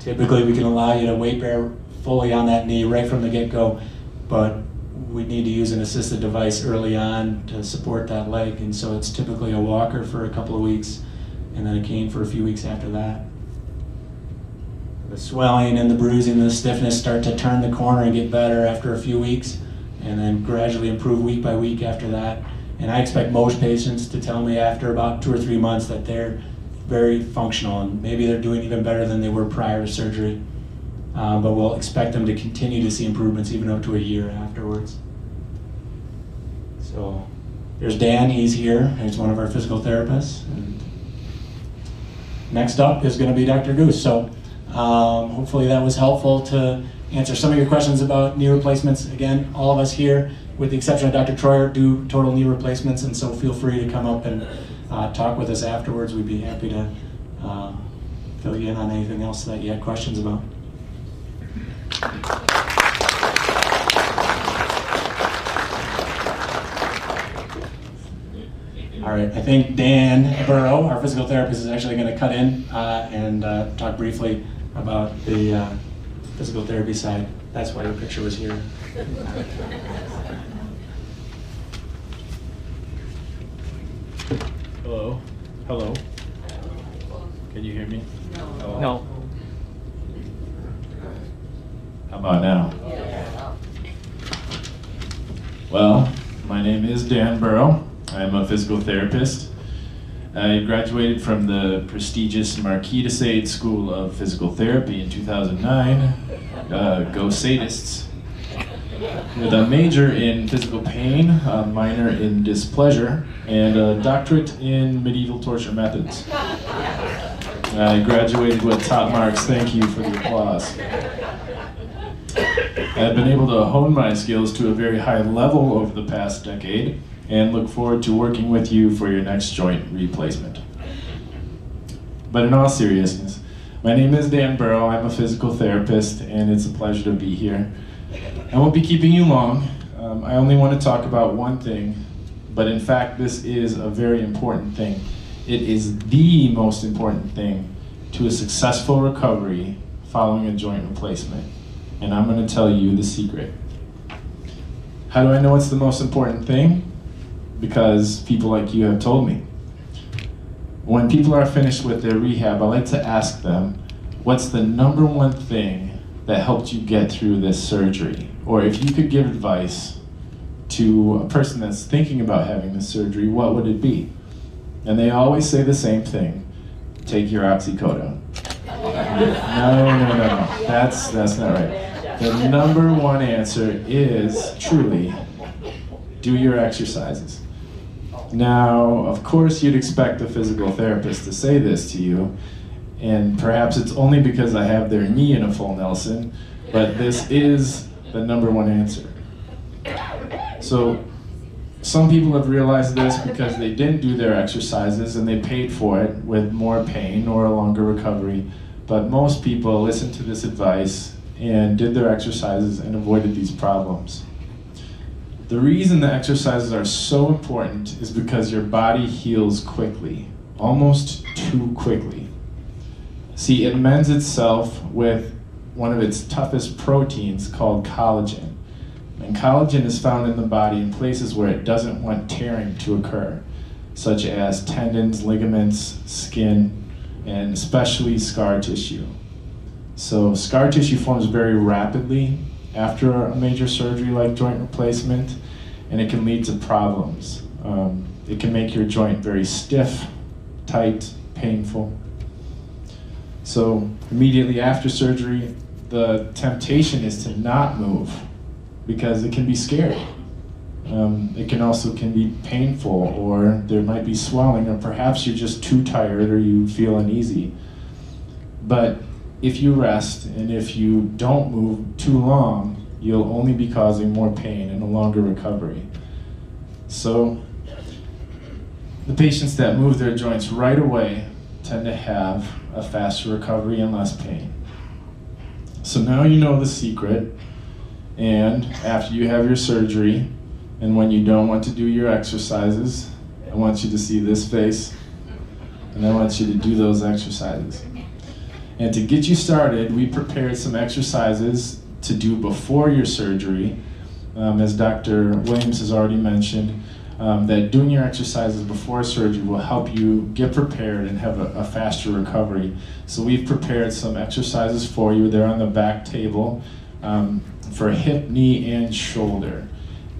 S7: Typically, we can allow you to weight bear fully on that knee right from the get-go, but we need to use an assisted device early on to support that leg, and so it's typically a walker for a couple of weeks, and then a cane for a few weeks after that. The swelling and the bruising and the stiffness start to turn the corner and get better after a few weeks, and then gradually improve week by week after that. And I expect most patients to tell me after about two or three months that they're very functional and maybe they're doing even better than they were prior to surgery. Um, but we'll expect them to continue to see improvements even up to a year afterwards. So there's Dan, he's here, he's one of our physical therapists. And next up is going to be Dr. Goose. So um, hopefully that was helpful to answer some of your questions about knee replacements. Again, all of us here, with the exception of Dr. Troyer, do total knee replacements, and so feel free to come up and uh, talk with us afterwards. We'd be happy to uh, fill you in on anything else that you had questions about. All right, I think Dan Burrow, our physical therapist, is actually going to cut in uh, and uh, talk briefly about the uh, physical therapy side. That's why your picture was here.
S8: Hello? Hello? Can you hear me? Hello?
S9: No.
S8: How about now? Well, my name is Dan Burrow. I'm a physical therapist. I graduated from the prestigious Marquis de Sade School of Physical Therapy in 2009. Uh, go sadists. With a major in physical pain, a minor in displeasure, and a doctorate in medieval torture methods. I graduated with top marks. Thank you for the applause. I've been able to hone my skills to a very high level over the past decade and look forward to working with you for your next joint replacement. But in all seriousness, my name is Dan Burrow. I'm a physical therapist, and it's a pleasure to be here. I won't be keeping you long. Um, I only want to talk about one thing, but in fact, this is a very important thing. It is the most important thing to a successful recovery following a joint replacement. And I'm going to tell you the secret. How do I know it's the most important thing? Because people like you have told me. When people are finished with their rehab, I like to ask them, what's the number one thing that helped you get through this surgery? Or if you could give advice to a person that's thinking about having this surgery, what would it be? And they always say the same thing take your oxycodone. No, no, no, no. That's, that's not right. The number one answer is truly do your exercises. Now, of course, you'd expect a physical therapist to say this to you, and perhaps it's only because I have their knee in a full Nelson, but this is the number one answer. So some people have realized this because they didn't do their exercises and they paid for it with more pain or a longer recovery. But most people listened to this advice and did their exercises and avoided these problems. The reason the exercises are so important is because your body heals quickly, almost too quickly. See, it mends itself with one of its toughest proteins called collagen. And collagen is found in the body in places where it doesn't want tearing to occur, such as tendons, ligaments, skin, and especially scar tissue. So, scar tissue forms very rapidly after a major surgery like joint replacement, and it can lead to problems. Um, it can make your joint very stiff, tight, painful. So, immediately after surgery, the temptation is to not move because it can be scary. Um, it can also can be painful, or there might be swelling, or perhaps you're just too tired or you feel uneasy. But if you rest and if you don't move too long, you'll only be causing more pain and a longer recovery. So, the patients that move their joints right away tend to have a faster recovery and less pain. So now you know the secret, and after you have your surgery, and when you don't want to do your exercises, I want you to see this face, and I want you to do those exercises. And to get you started, we prepared some exercises to do before your surgery. Um, as Dr. Williams has already mentioned, um, that doing your exercises before surgery will help you get prepared and have a, a, faster recovery. So we've prepared some exercises for you. They're on the back table um, for hip, knee, and shoulder.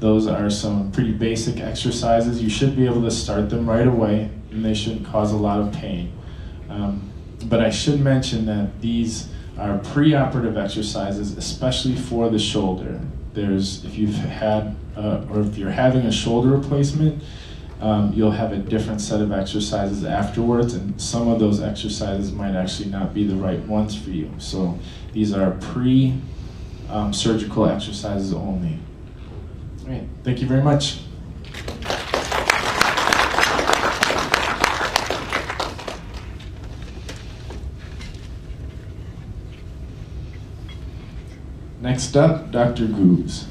S8: Those are some pretty basic exercises. You should be able to start them right away, and they shouldn't cause a lot of pain. Um, but I should mention that these are preoperative exercises, especially for the shoulder. There's, if you've had, uh, or if you're having a shoulder replacement, um, you'll have a different set of exercises afterwards, and some of those exercises might actually not be the right ones for you. So these are pre um, surgical exercises only. All right, thank you very much. Next up, Dr. Goobs.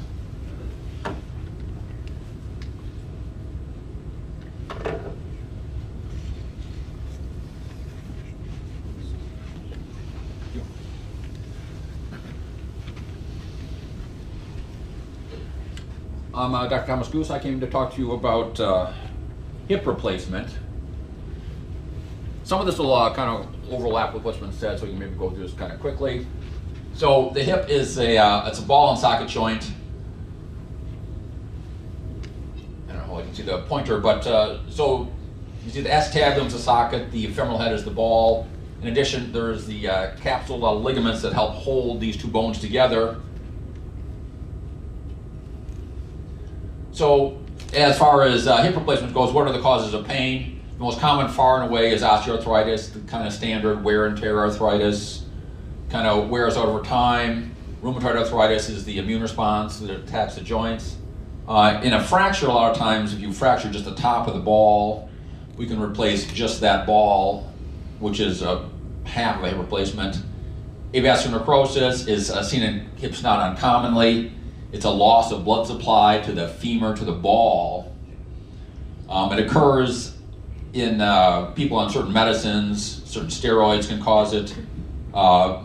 S9: Uh, Dr. Thomas Goose. I came to talk to you about uh, hip replacement. Some of this will uh, kind of overlap with what's been said, so you can maybe go through this kind of quickly. So the hip is a uh, it's a ball and socket joint. I don't know how I can see the pointer, but uh, so you see the acetabulum is the socket, the femoral head is the ball. In addition, there's the uh, capsule ligaments that help hold these two bones together. So as far as uh, hip replacement goes, what are the causes of pain? The most common far and away is osteoarthritis, the kind of standard wear and tear arthritis, kind of wears over time. Rheumatoid arthritis is the immune response that attacks the joints. Uh, in a fracture, a lot of times, if you fracture just the top of the ball, we can replace just that ball, which is a half of a hip replacement. Avascular necrosis is uh, seen in hips not uncommonly. It's a loss of blood supply to the femur, to the ball. Um, it occurs in uh, people on certain medicines, certain steroids can cause it. Uh,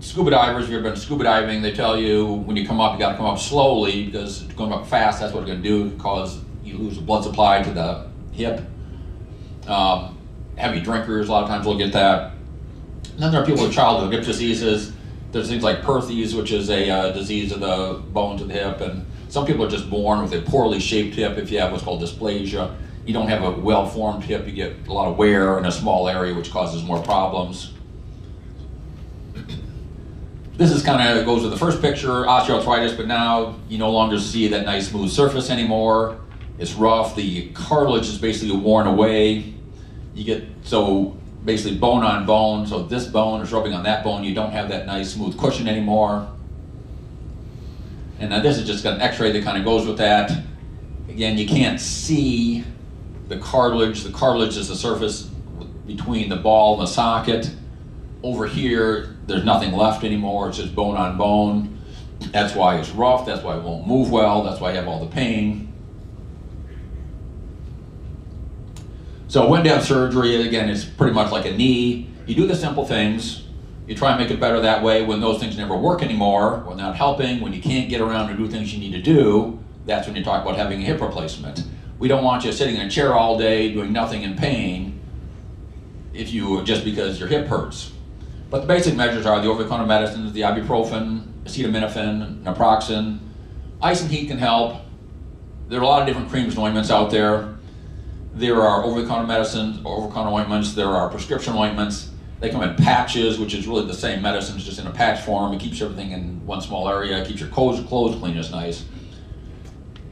S9: scuba divers, if you've ever been scuba diving, they tell you when you come up, you got to come up slowly because going up fast, that's what it's going to do, cause you lose the blood supply to the hip. Um, heavy drinkers, a lot of times will get that. And then there are people with childhood hip diseases there's things like Perthes, which is a uh, disease of the bones of the hip, and some people are just born with a poorly shaped hip. If you have what's called dysplasia, you don't have a well-formed hip. You get a lot of wear in a small area, which causes more problems. This is kind of goes with the first picture, osteoarthritis, but now you no longer see that nice smooth surface anymore. It's rough. The cartilage is basically worn away. You get so basically bone on bone. So this bone is rubbing on that bone. You don't have that nice smooth cushion anymore. And now this is just an x-ray that kind of goes with that. Again, you can't see the cartilage. The cartilage is the surface between the ball and the socket. Over here, there's nothing left anymore. It's just bone on bone. That's why it's rough. That's why it won't move well. That's why you have all the pain. So when to have surgery, again, it's pretty much like a knee. You do the simple things. You try and make it better that way. When those things never work anymore, when they're not helping, when you can't get around to do things you need to do, that's when you talk about having a hip replacement. We don't want you sitting in a chair all day doing nothing in pain if you just because your hip hurts. But the basic measures are the over-the-counter medicines, the ibuprofen, acetaminophen, naproxen. Ice and heat can help. There are a lot of different creams and ointments out there. There are over-the-counter medicines, over-the-counter ointments. There are prescription ointments. They come in patches, which is really the same medicines, just in a patch form. It keeps everything in one small area. It keeps your clothes, clothes clean as nice.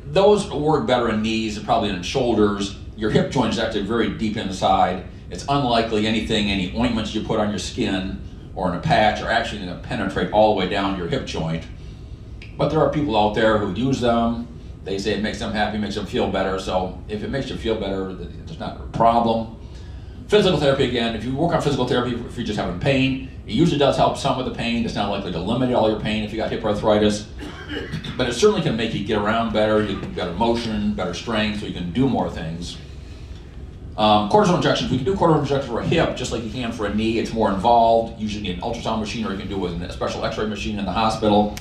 S9: Those work better in knees and probably in shoulders. Your hip joint is actually very deep inside. It's unlikely anything, any ointments you put on your skin or in a patch are actually going to penetrate all the way down your hip joint. But there are people out there who use them. They say it makes them happy, makes them feel better. So if it makes you feel better, it's not a problem. Physical therapy again, if you work on physical therapy if you're just having pain, it usually does help some of the pain. It's not likely to eliminate all your pain if you got hip arthritis. But it certainly can make you get around better, you get better motion, better strength, so you can do more things. Um, cortisone injections, we can do cortisone injections for a hip just like you can for a knee. It's more involved. Usually an ultrasound machine or you can do it with a special x-ray machine in the hospital.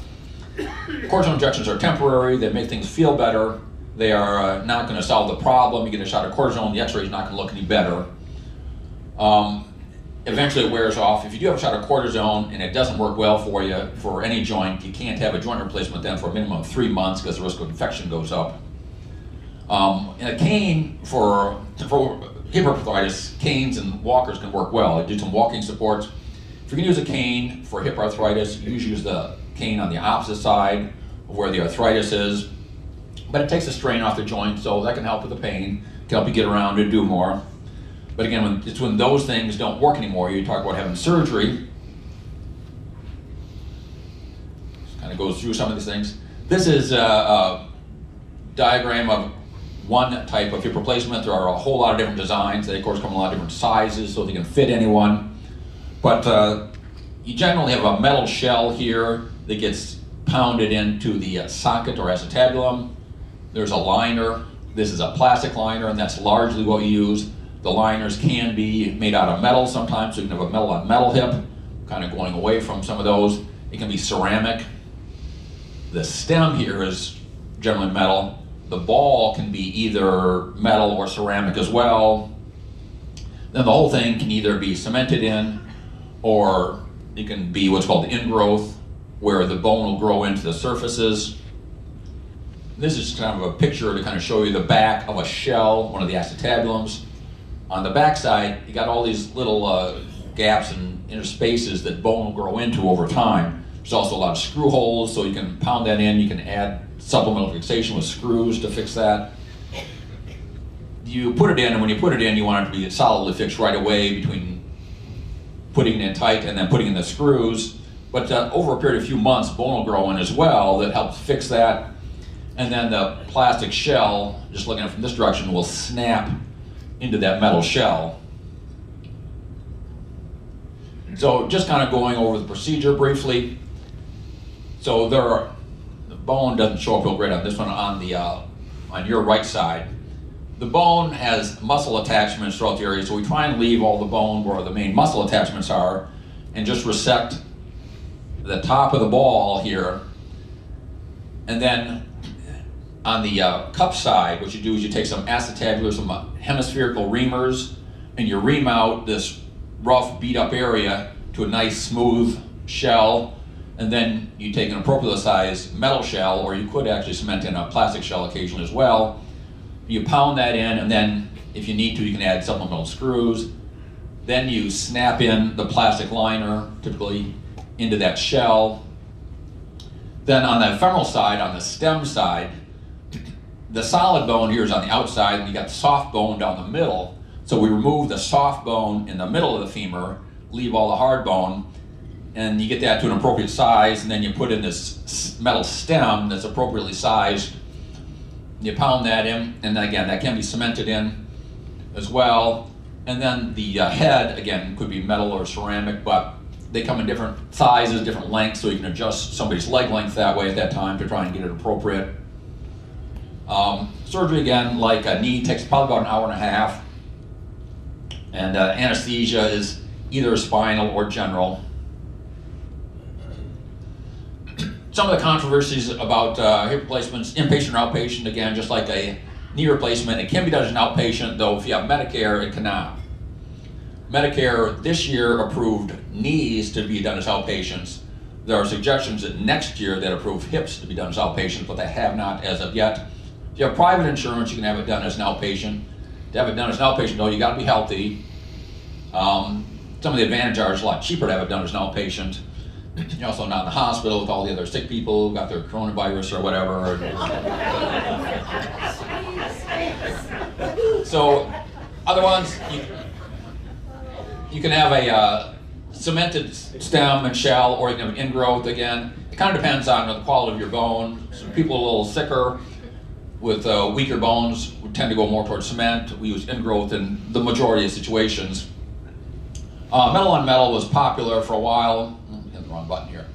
S9: Cortisone injections are temporary. They make things feel better. They are uh, not going to solve the problem. You get a shot of cortisone, the x-ray is not going to look any better. Um, eventually it wears off. If you do have a shot of cortisone and it doesn't work well for you for any joint, you can't have a joint replacement then for a minimum of three months because the risk of infection goes up. Um, and a cane for, for hip arthritis, canes and walkers can work well. I do some walking supports. If you're going to use a cane for hip arthritis, you usually use the cane on the opposite side of where the arthritis is. But it takes the strain off the joint, so that can help with the pain, can help you get around and do more. But again, when, it's when those things don't work anymore, you talk about having surgery. Just Kind of goes through some of these things. This is a, a diagram of one type of hip replacement. There are a whole lot of different designs. They, of course, come in a lot of different sizes so they can fit anyone. But uh, you generally have a metal shell here that gets pounded into the uh, socket or acetabulum. There's a liner. This is a plastic liner, and that's largely what you use. The liners can be made out of metal sometimes, so you can have a metal on metal hip, kind of going away from some of those. It can be ceramic. The stem here is generally metal the ball can be either metal or ceramic as well. Then the whole thing can either be cemented in or it can be what's called ingrowth, where the bone will grow into the surfaces. This is kind of a picture to kind of show you the back of a shell, one of the acetabulums. On the back side, you got all these little uh, gaps and interspaces that bone will grow into over time. There's also a lot of screw holes, so you can pound that in. You can add supplemental fixation with screws to fix that. You put it in, and when you put it in, you want it to be solidly fixed right away between putting it in tight and then putting in the screws. But uh, over a period of a few months, bone will grow in as well that helps fix that. And then the plastic shell, just looking at it from this direction, will snap into that metal shell. So just kind of going over the procedure briefly. So there are bone doesn't show up real great on this one on the uh, on your right side. The bone has muscle attachments throughout the area, so we try and leave all the bone where the main muscle attachments are, and just resect the top of the ball here. And then on the uh, cup side, what you do is you take some acetabular, some uh, hemispherical reamers, and you ream out this rough, beat up area to a nice, smooth shell and then you take an appropriate size metal shell, or you could actually cement in a plastic shell occasionally as well. You pound that in, and then if you need to, you can add supplemental screws. Then you snap in the plastic liner, typically into that shell. Then on the femoral side, on the stem side, the solid bone here is on the outside, and you got the soft bone down the middle. So we remove the soft bone in the middle of the femur, leave all the hard bone, and you get that to an appropriate size, and then you put in this metal stem that's appropriately sized. you pound that in, and again, that can be cemented in as well. And then the uh, head, again, could be metal or ceramic, but they come in different sizes, different lengths, so you can adjust somebody's leg length that way at that time to try and get it appropriate. Um, surgery, again, like a knee, takes probably about an hour and a half. And uh, anesthesia is either spinal or general. Some of the controversies about uh, hip replacements, inpatient or outpatient, again, just like a knee replacement, it can be done as an outpatient, though if you have Medicare, it cannot. Medicare this year approved knees to be done as outpatients. There are suggestions that next year that approve hips to be done as outpatients, but they have not as of yet. If you have private insurance, you can have it done as an outpatient. To have it done as an outpatient, though, you got to be healthy. Um, some of the advantages are it's a lot cheaper to have it done as an outpatient. You're also not in the hospital with all the other sick people who got their coronavirus or whatever. so, other ones, you, you can have a uh, cemented stem and shell, or you can have ingrowth again. It kind of depends on the quality of your bone. Some people a little sicker with uh, weaker bones we tend to go more towards cement. We use ingrowth in the majority of situations. Uh, metal on metal was popular for a while. Hmm, hit the wrong button here.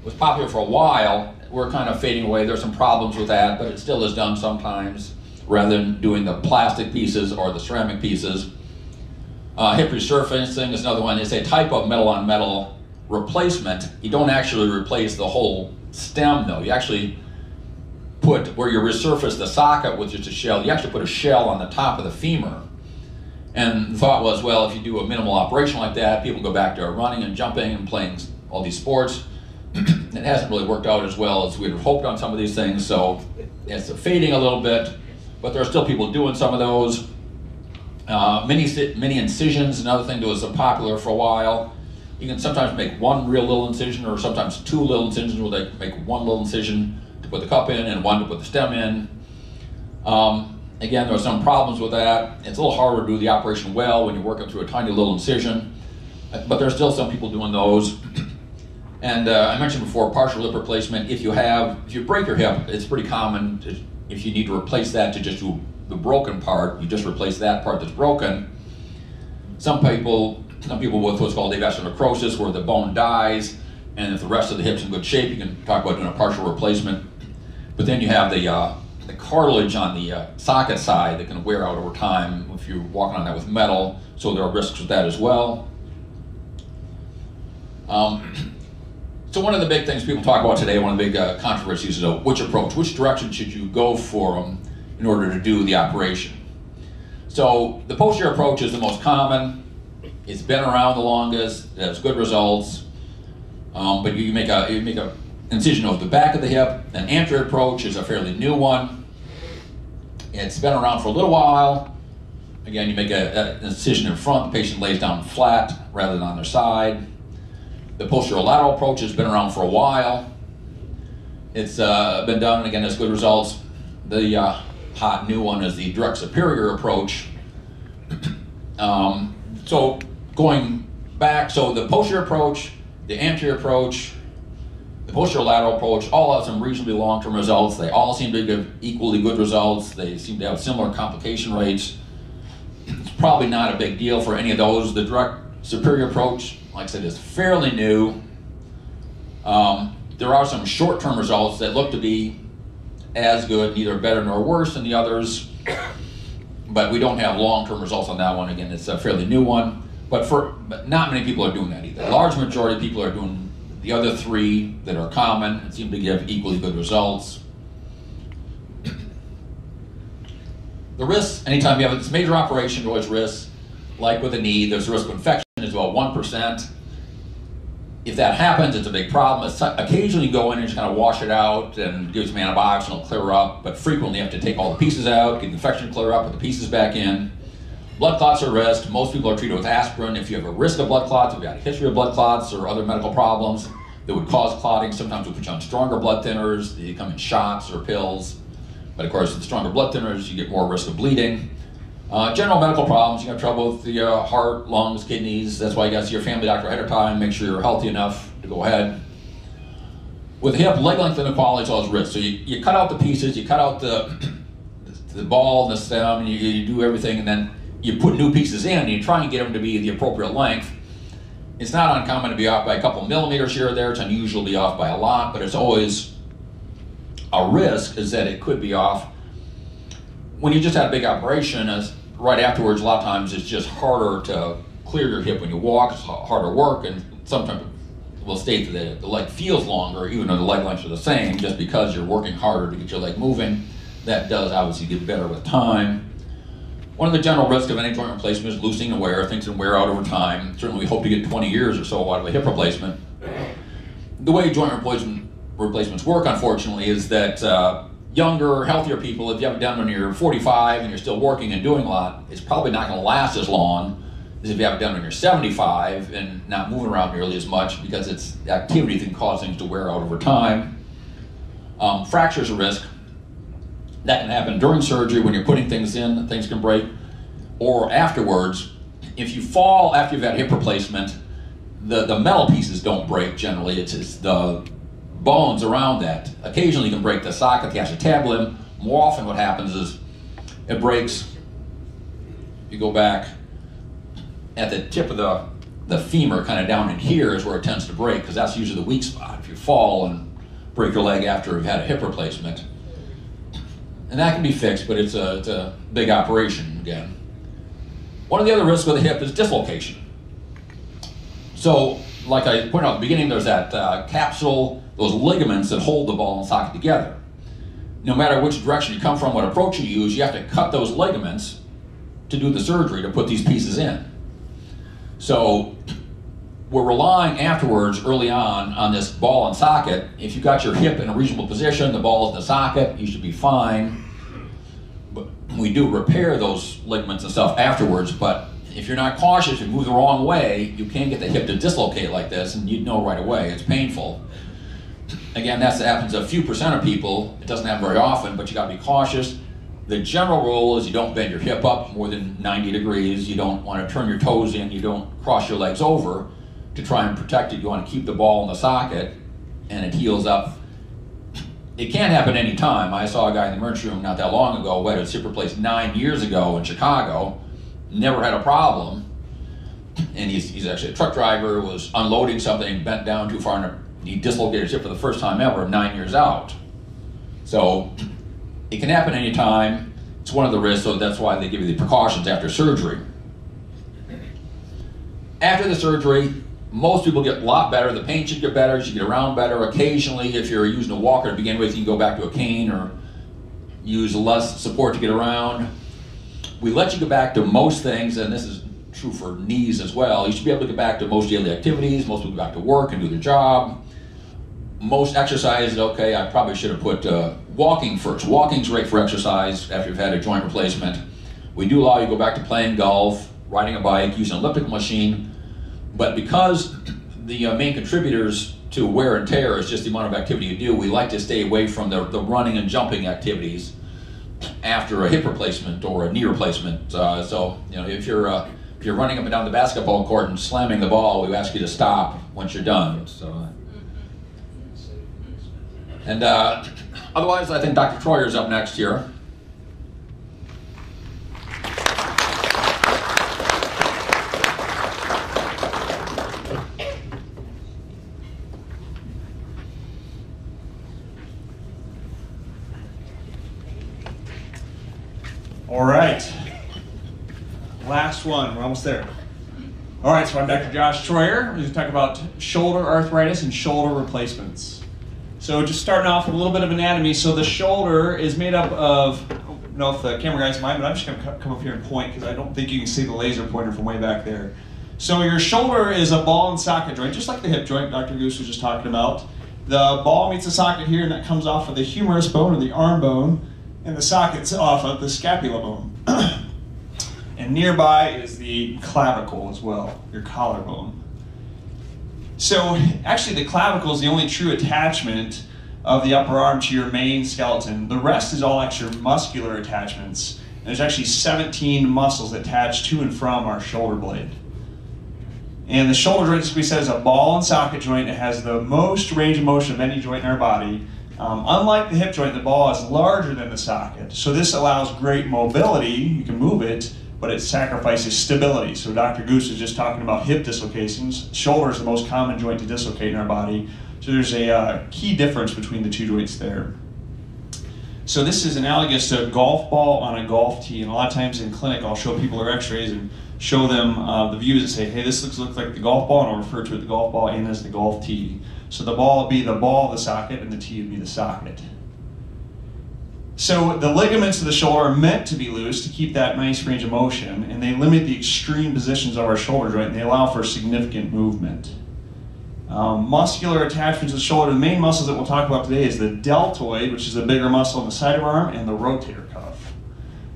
S9: It was popular for a while. We're kind of fading away. There's some problems with that, but it still is done sometimes rather than doing the plastic pieces or the ceramic pieces. Uh, hip resurfacing is another one. It's a type of metal on metal replacement. You don't actually replace the whole stem though. You actually put, where you resurface the socket with just a shell, you actually put a shell on the top of the femur. And the thought was, well, if you do a minimal operation like that, people go back to running and jumping and playing all these sports. it hasn't really worked out as well as we'd hoped on some of these things, so it's fading a little bit, but there are still people doing some of those. Uh, mini, mini incisions, another thing that was popular for a while. You can sometimes make one real little incision or sometimes two little incisions where they make one little incision to put the cup in and one to put the stem in. Um, again, there are some problems with that. It's a little harder to do the operation well when you're working through a tiny little incision, but there's still some people doing those. And uh, I mentioned before, partial hip replacement. If you have, if you break your hip, it's pretty common. To, if you need to replace that to just do the broken part, you just replace that part that's broken. Some people, some people with what's called avascular necrosis, where the bone dies, and if the rest of the hip's in good shape, you can talk about doing a partial replacement. But then you have the uh, the cartilage on the uh, socket side that can wear out over time if you're walking on that with metal. So there are risks with that as well. Um, so one of the big things people talk about today, one of the big uh, controversies is uh, which approach, which direction should you go for them in order to do the operation. So the posterior approach is the most common. It's been around the longest. It has good results. Um, but you make a you make a incision over the back of the hip. An anterior approach is a fairly new one. It's been around for a little while. Again, you make a, a, an incision in front. The patient lays down flat rather than on their side. The posterior lateral approach has been around for a while. It's uh, been done, again, has good results. The uh, hot new one is the direct superior approach. um, so going back, so the posterior approach, the anterior approach, the posterior lateral approach all have some reasonably long-term results. They all seem to give equally good results. They seem to have similar complication rates. It's probably not a big deal for any of those. The direct superior approach, like I said, is fairly new. Um, there are some short-term results that look to be as good, neither better nor worse than the others. But we don't have long-term results on that one. Again, it's a fairly new one. But for but not many people are doing that either. Large majority of people are doing the other three that are common and seem to give equally good results. The risks, anytime you have this major operation, there's always risks. Like with a knee, there's a risk of infection is about 1%. If that happens, it's a big problem. It's, occasionally you go in and just kind of wash it out and give some antibiotics and it'll clear up, but frequently you have to take all the pieces out, get the infection clear up, put the pieces back in. Blood clots are risk. Most people are treated with aspirin. If you have a risk of blood clots, if you have got a history of blood clots or other medical problems that would cause clotting, sometimes we put you on stronger blood thinners. They come in shots or pills. But of course, with stronger blood thinners, you get more risk of bleeding. Uh, general medical problems, you have trouble with the uh, heart, lungs, kidneys. That's why you got to see your family doctor ahead of time, make sure you're healthy enough to go ahead. With hip, leg length inequality is always risk. So you, you cut out the pieces, you cut out the the ball and the stem, and you, you do everything, and then you put new pieces in, and you try and get them to be the appropriate length. It's not uncommon to be off by a couple millimeters here or there. It's unusual to be off by a lot, but it's always a risk is that it could be off. When you just had a big operation, as right afterwards, a lot of times it's just harder to clear your hip when you walk. It's harder work, and sometimes will state that the, the leg feels longer, even though the leg lengths are the same, just because you're working harder to get your leg moving. That does obviously get better with time. One of the general risks of any joint replacement is loosening and wear. Things can wear out over time. Certainly, we hope to get 20 years or so out of a hip replacement. The way joint replacement replacements work, unfortunately, is that uh, younger, healthier people, if you haven't done when you're 45 and you're still working and doing a lot, it's probably not going to last as long as if you haven't done when you're 75 and not moving around nearly as much because it's activity can cause things to wear out over time. Um, fractures a risk. That can happen during surgery when you're putting things in, things can break, or afterwards. If you fall after you've had hip replacement, the, the metal pieces don't break generally. It's, it's the bones around that. Occasionally you can break the socket, the acetabulum. More often what happens is it breaks, you go back, at the tip of the, the femur, kind of down in here, is where it tends to break, because that's usually the weak spot. If you fall and break your leg after you've had a hip replacement. And that can be fixed, but it's a, it's a big operation again. One of the other risks with the hip is dislocation. So, like I pointed out at the beginning, there's that uh, capsule, those ligaments that hold the ball and socket together. No matter which direction you come from, what approach you use, you have to cut those ligaments to do the surgery to put these pieces in. So we're relying afterwards, early on, on this ball and socket. If you got your hip in a reasonable position, the ball is in the socket, you should be fine. But we do repair those ligaments and stuff afterwards, but if you're not cautious, you move the wrong way, you can't get the hip to dislocate like this, and you'd know right away. It's painful. Again, that happens a few percent of people. It doesn't happen very often, but you got to be cautious. The general rule is you don't bend your hip up more than 90 degrees. You don't want to turn your toes in. You don't cross your legs over to try and protect it. You want to keep the ball in the socket and it heals up. It can't happen any time. I saw a guy in the emergency room not that long ago who had his hip replaced nine years ago in Chicago, never had a problem. And he's, he's actually a truck driver, was unloading something, bent down too far, and he dislocated his hip for the first time ever, nine years out. So it can happen anytime. It's one of the risks, so that's why they give you the precautions after surgery. After the surgery, most people get a lot better. The pain should get better. You should get around better. Occasionally, if you're using a walker to begin with, you can go back to a cane or use less support to get around. We let you go back to most things, and this is true for knees as well. You should be able to get back to most daily activities. Most people go back to work and do their job. Most exercise, okay, I probably should have put uh, walking first. Walking's great for exercise after you've had a joint replacement. We do allow you to go back to playing golf, riding a bike, using an elliptical machine, but because the uh, main contributors to wear and tear is just the amount of activity you do, we like to stay away from the, the running and jumping activities after a hip replacement or a knee replacement. Uh, so, you know, if you're uh, if you're running up and down the basketball court and slamming the ball, we ask you to stop once you're done. So, uh, and uh, otherwise, I think Dr. Troyer is up next here.
S10: All right. Last one. We're almost there. All right, so I'm Dr. Josh Troyer. We're going to talk about shoulder arthritis and shoulder replacements. So just starting off with a little bit of anatomy. So the shoulder is made up of, I don't know if the camera guys mind, but I'm just to come up here and point because I don't think you can see the laser pointer from way back there. So your shoulder is a ball and socket joint, just like the hip joint Dr. Goose was just talking about. The ball meets the socket here, and that comes off of the humerus bone or the arm bone, and the socket's off of the scapula bone. and nearby is the clavicle as well, your collarbone. So actually the clavicle is the only true attachment of the upper arm to your main skeleton. The rest is all extra muscular attachments. And there's actually 17 muscles attached to and from our shoulder blade. And the shoulder joint, as we said, is a ball and socket joint. It has the most range of motion of any joint in our body. Um, unlike the hip joint, the ball is larger than the socket. So this allows great mobility, you can move it, but it sacrifices stability. So Dr. Goose was just talking about hip dislocations. Shoulder is the most common joint to dislocate in our body. So there's a uh, key difference between the two joints there. So this is analogous to a golf ball on a golf tee. And a lot of times in clinic, I'll show people their x-rays and show them uh, the views and say, hey, this looks, looks like the golf ball, and I'll refer to it the golf ball and as the golf tee. So the ball would be the ball of the socket, and the tee would be the socket. So the ligaments of the shoulder are meant to be loose to keep that nice range of motion, and they limit the extreme positions of our shoulder joint, and they allow for significant movement. Um, muscular attachments of the shoulder, the main muscles that we'll talk about today is the deltoid, which is the bigger muscle on the side of our arm, and the rotator cuff.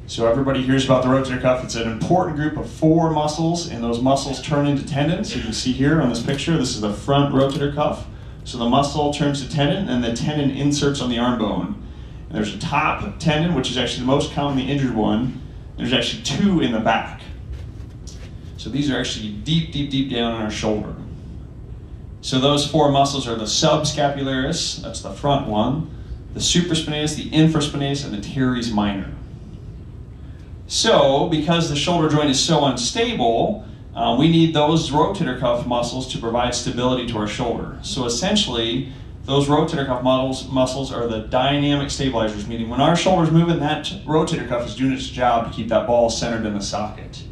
S10: So everybody hears about the rotator cuff. It's an important group of four muscles, and those muscles turn into tendons. You can see here on this picture, this is the front rotator cuff. So the muscle turns to tendon, and the tendon inserts on the arm bone. And there's a top tendon, which is actually the most commonly injured one. There's actually two in the back. So these are actually deep, deep, deep down in our shoulder. So those four muscles are the subscapularis, that's the front one, the supraspinatus, the infraspinatus, and the teres minor. So, because the shoulder joint is so unstable, uh, we need those rotator cuff muscles to provide stability to our shoulder. So essentially, those rotator cuff muscles, muscles are the dynamic stabilizers, meaning when our shoulder's moving, that rotator cuff is doing its job to keep that ball centered in the socket.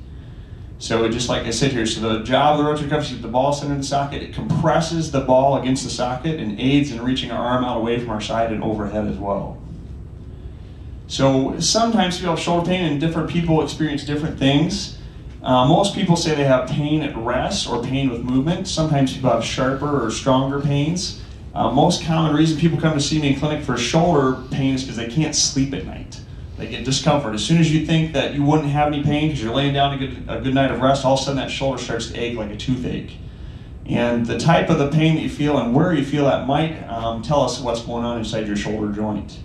S10: So just like I said here, so the job of the rotator cuff is to keep the ball centered in the socket. It compresses the ball against the socket and aids in reaching our arm out away from our side and overhead as well. So sometimes people have shoulder pain and different people experience different things. Uh, most people say they have pain at rest or pain with movement. Sometimes people have sharper or stronger pains. Uh, most common reason people come to see me in clinic for shoulder pain is because they can't sleep at night. They get discomfort. As soon as you think that you wouldn't have any pain because you're laying down to get a good night of rest, all of a sudden that shoulder starts to ache like a toothache. And the type of the pain that you feel and where you feel that might um, tell us what's going on inside your shoulder joint.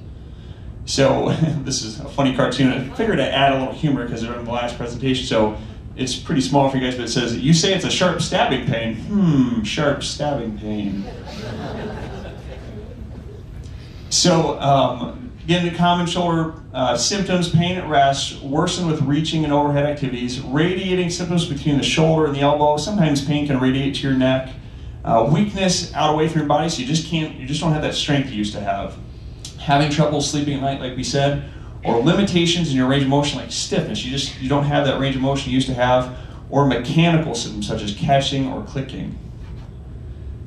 S10: So this is a funny cartoon. I figured I'd add a little humor because they're in the last presentation. So it's pretty small for you guys, but it says, you say it's a sharp stabbing pain. Hmm, sharp stabbing pain. so um, again, the common shoulder uh, symptoms, pain at rest, worsen with reaching and overhead activities, radiating symptoms between the shoulder and the elbow. Sometimes pain can radiate to your neck. Uh, weakness out away from your body, so you just can't, you just don't have that strength you used to have. Having trouble sleeping at night, like we said, or limitations in your range of motion like stiffness. You just you don't have that range of motion you used to have, or mechanical symptoms such as catching or clicking.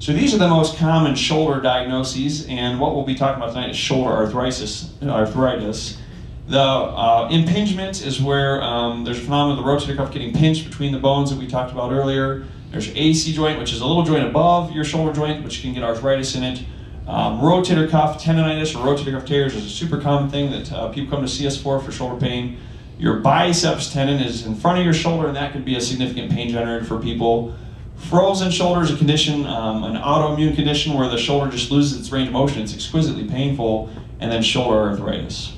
S10: So these are the most common shoulder diagnoses, and what we'll be talking about tonight is shoulder arthritis. Arthritis. The uh, impingement is where um, there's a phenomenon of the rotator cuff getting pinched between the bones that we talked about earlier. There's AC joint, which is a little joint above your shoulder joint, which can get arthritis in it. Um, rotator cuff tendonitis or rotator cuff tears is a super common thing that uh, people come to see us for for shoulder pain. Your biceps tendon is in front of your shoulder, and that could be a significant pain generator for people. Frozen shoulder is a condition, um, an autoimmune condition where the shoulder just loses its range of motion. It's exquisitely painful, and then shoulder arthritis.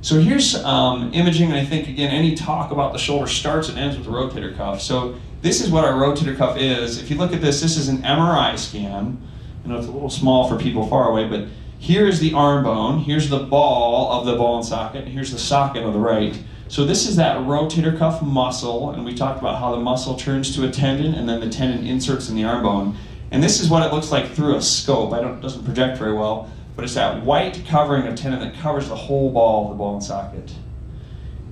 S10: So here's um, imaging, I think again, any talk about the shoulder starts and ends with the rotator cuff. So this is what our rotator cuff is. If you look at this, this is an MRI scan. Know it's a little small for people far away, but here's the arm bone, here's the ball of the ball and socket, here's the socket on the right. So this is that rotator cuff muscle, and we talked about how the muscle turns to a tendon, and then the tendon inserts in the arm bone. And this is what it looks like through a scope. I don't, it doesn't project very well, but it's that white covering of tendon that covers the whole ball of the ball and socket.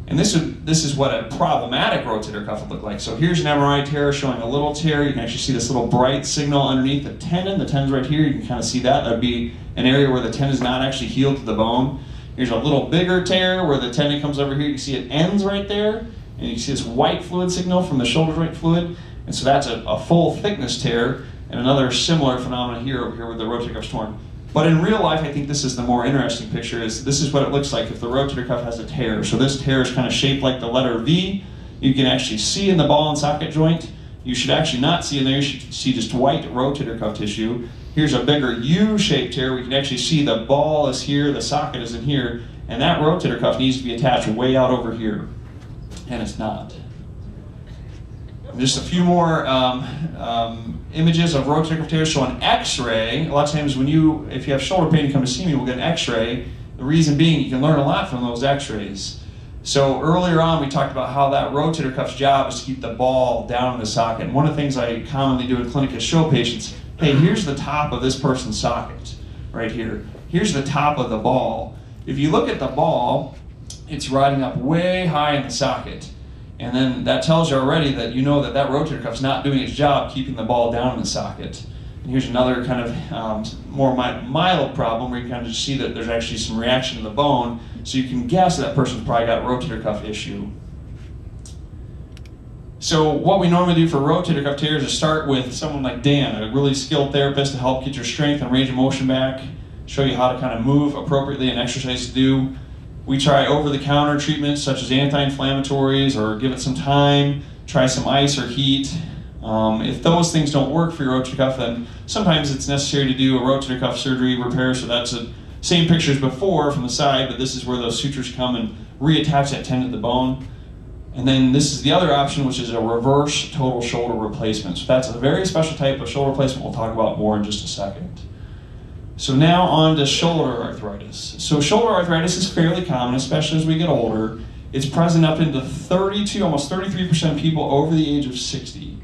S10: And this, would, this is what a problematic rotator cuff would look like. So here's an MRI tear showing a little tear. You can actually see this little bright signal underneath the tendon. The tendon's right here. You can kind of see that. That would be an area where the tendon is not actually healed to the bone. Here's a little bigger tear where the tendon comes over here. You see it ends right there. And you see this white fluid signal from the shoulder joint fluid. And so that's a, a full thickness tear. And another similar phenomenon here over here where the rotator cuff's torn. But in real life, I think this is the more interesting picture. Is this is what it looks like if the rotator cuff has a tear. So this tear is kind of shaped like the letter V. You can actually see in the ball and socket joint. You should actually not see in there. You should see just white rotator cuff tissue. Here's a bigger U-shaped tear. We can actually see the ball is here, the socket is in here, and that rotator cuff needs to be attached way out over here, and it's not. Just a few more um, um, images of rotator cuff tears. So an X-ray, a lot of times when you, if you have shoulder pain, you come to see me, we'll get an X-ray. The reason being, you can learn a lot from those X-rays. So earlier on, we talked about how that rotator cuff's job is to keep the ball down in the socket. And one of the things I commonly do in clinic is show patients, hey, here's the top of this person's socket, right here. Here's the top of the ball. If you look at the ball, it's riding up way high in the socket. And then that tells you already that you know that that rotator cuff's not doing its job keeping the ball down in the socket. And here's another kind of um, more mild problem where you kind of just see that there's actually some reaction in the bone, so you can guess that person's probably got a rotator cuff issue. So what we normally do for rotator cuff tears is start with someone like Dan, a really skilled therapist to help get your strength and range of motion back, show you how to kind of move appropriately and exercise to do. We try over-the-counter treatments such as anti-inflammatories or give it some time, try some ice or heat. Um, if those things don't work for your rotator cuff, then sometimes it's necessary to do a rotator cuff surgery repair. So that's the same picture as before from the side, but this is where those sutures come and reattach that tendon to the bone. And then this is the other option, which is a reverse total shoulder replacement. So that's a very special type of shoulder replacement we'll talk about more in just a second. So now on to shoulder arthritis. So shoulder arthritis is fairly common, especially as we get older. It's present up into 32, almost 33% of people over the age of 60.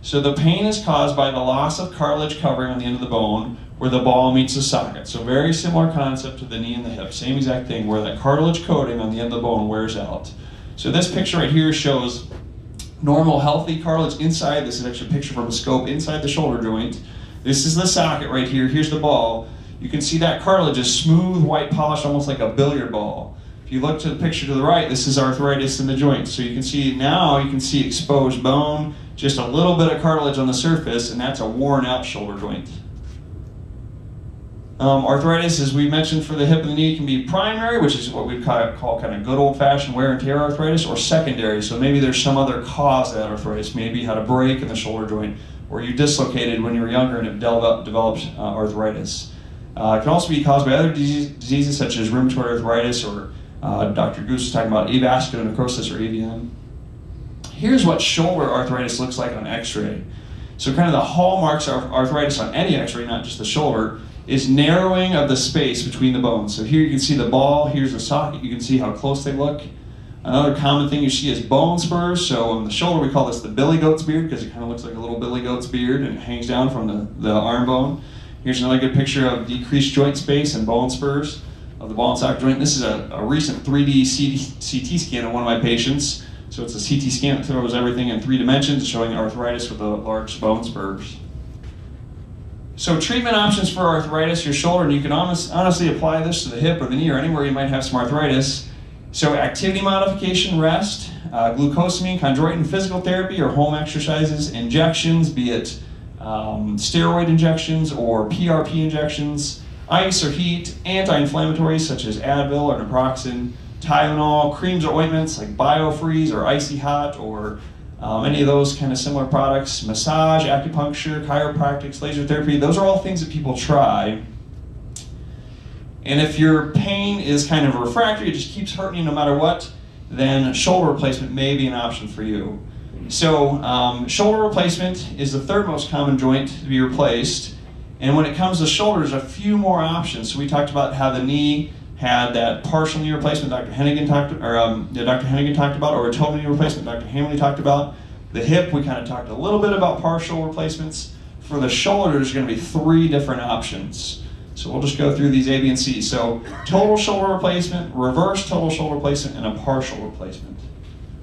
S10: So the pain is caused by the loss of cartilage covering on the end of the bone where the ball meets the socket. So very similar concept to the knee and the hip. Same exact thing where that cartilage coating on the end of the bone wears out. So this picture right here shows normal healthy cartilage inside. This is actually a picture from a scope inside the shoulder joint. This is the socket right here. Here's the ball. You can see that cartilage is smooth, white polished, almost like a billiard ball. If you look to the picture to the right, this is arthritis in the joint. So you can see now, you can see exposed bone, just a little bit of cartilage on the surface, and that's a worn out shoulder joint. Um, arthritis, as we mentioned for the hip and the knee, can be primary, which is what we call, call kind of good old-fashioned wear and tear arthritis, or secondary. So maybe there's some other cause of that arthritis. Maybe you had a break in the shoulder joint, or you dislocated when you were younger and have developed, developed uh, arthritis. Uh, it can also be caused by other disease, diseases such as rheumatoid arthritis, or uh, Dr. Goose was talking about avascular necrosis or AVN. Here's what shoulder arthritis looks like on x-ray. So kind of the hallmarks of arthritis on any x-ray, not just the shoulder, is narrowing of the space between the bones. So here you can see the ball, here's the socket, you can see how close they look. Another common thing you see is bone spurs. So on the shoulder, we call this the billy goat's beard because it kind of looks like a little billy goat's beard and it hangs down from the, the arm bone. Here's another good picture of decreased joint space and bone spurs of the ball and socket joint. This is a, a recent 3D CT scan of one of my patients. So it's a CT scan that throws everything in three dimensions, showing arthritis with the large bone spurs. So treatment options for arthritis, your shoulder, and you can honest, honestly apply this to the hip or the knee or anywhere you might have some arthritis. So activity modification, rest, uh, glucosamine, chondroitin, physical therapy, or home exercises, injections, be it um, steroid injections or PRP injections, ice or heat, anti-inflammatories such as Advil or naproxen, Tylenol, creams or ointments like BioFreeze or Icy Hot or um, any of those kind of similar products, massage, acupuncture, chiropractics, laser therapy, those are all things that people try. And if your pain is kind of refractory, it just keeps hurting you no matter what, then shoulder replacement may be an option for you. So um, shoulder replacement is the third most common joint to be replaced. And when it comes to shoulders, a few more options. So we talked about how the knee had that partial knee replacement Dr. Hennigan talked, or um, yeah, Dr. Hennigan talked about, or a total knee replacement Dr. Hamley talked about. The hip, we kind of talked a little bit about partial replacements. For the shoulder, there's going to be three different options. So we'll just go through these A, B, and C. So total shoulder replacement, reverse total shoulder replacement, and a partial replacement.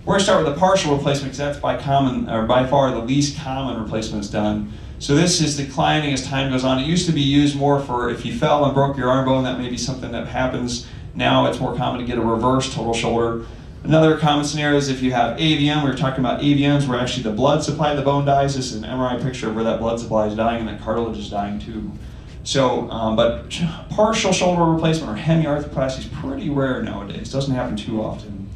S10: We're going to start with a partial replacement because that's by common, or by far the least common replacement done. So this is declining as time goes on. It used to be used more for if you fell and broke your arm bone, that may be something that happens. Now it's more common to get a reverse total shoulder. Another common scenario is if you have AVN, we were talking about AVNs where actually the blood supply of the bone dies. This is an MRI picture of where that blood supply is dying and that cartilage is dying too. So, um, but partial shoulder replacement or hemiarthroplasty is pretty rare nowadays. Doesn't happen too often.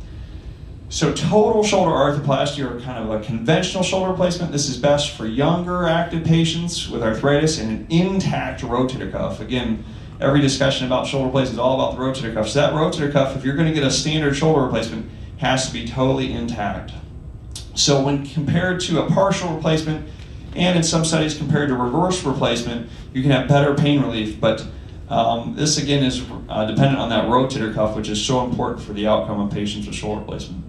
S10: So total shoulder arthroplasty or kind of a conventional shoulder replacement, this is best for younger active patients with arthritis and an intact rotator cuff. Again, every discussion about shoulder replacement is all about the rotator cuff. So that rotator cuff, if you're going to get a standard shoulder replacement, has to be totally intact. So when compared to a partial replacement, and in some studies compared to reverse replacement, you can have better pain relief. But um, this again is uh, dependent on that rotator cuff, which is so important for the outcome of patients with shoulder replacement.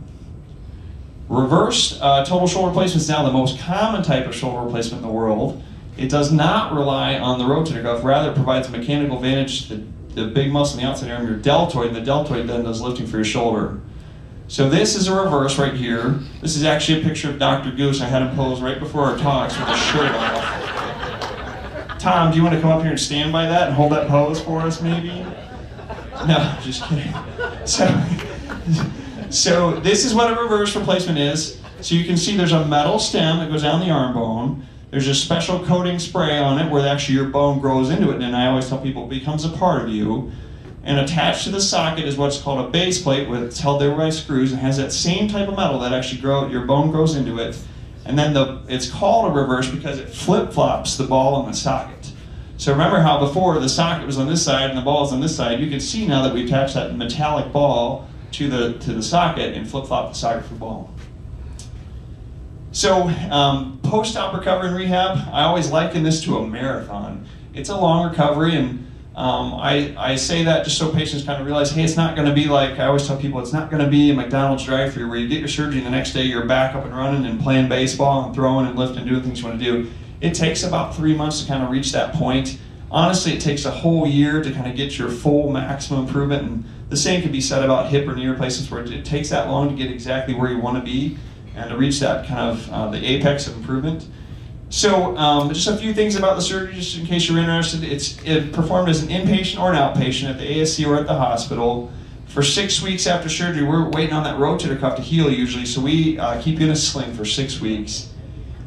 S10: Reverse uh, total shoulder replacement is now the most common type of shoulder replacement in the world. It does not rely on the rotator cuff, rather it provides a mechanical advantage to the, the big muscle in the outside arm, your deltoid, and the deltoid then does lifting for your shoulder. So this is a reverse right here. This is actually a picture of Dr. Goose. I had him pose right before our talks with his shirt off. Tom, do you want to come up here and stand by that and hold that pose for us maybe? No, just kidding. So, so this is what a reverse replacement is. So you can see there's a metal stem that goes down the arm bone. There's a special coating spray on it where actually your bone grows into it. And I always tell people it becomes a part of you. And attached to the socket is what's called a base plate, where it's held there by screws and has that same type of metal that actually grow your bone grows into it. And then the it's called a reverse because it flip flops the ball in the socket. So remember how before the socket was on this side and the ball is on this side. You can see now that we attached that metallic ball to the to the socket and flip flop the socket for the ball. So um, post-op recovery and rehab, I always liken this to a marathon. It's a long recovery and um, I, I say that just so patients kind of realize, hey, it's not going to be like, I always tell people, it's not going to be a McDonald's drive-thru where you get your surgery and the next day you're back up and running and playing baseball and throwing and lifting and doing things you want to do. It takes about three months to kind of reach that point. Honestly, it takes a whole year to kind of get your full maximum improvement. And the same can be said about hip or knee replacements where it takes that long to get exactly where you want to be and to reach that kind of uh, the apex of improvement. So um, just a few things about the surgery, just in case you're interested. It's it performed as an inpatient or an outpatient at the ASC or at the hospital. For six weeks after surgery, we're waiting on that rotator cuff to heal usually, so we uh, keep you in a sling for six weeks.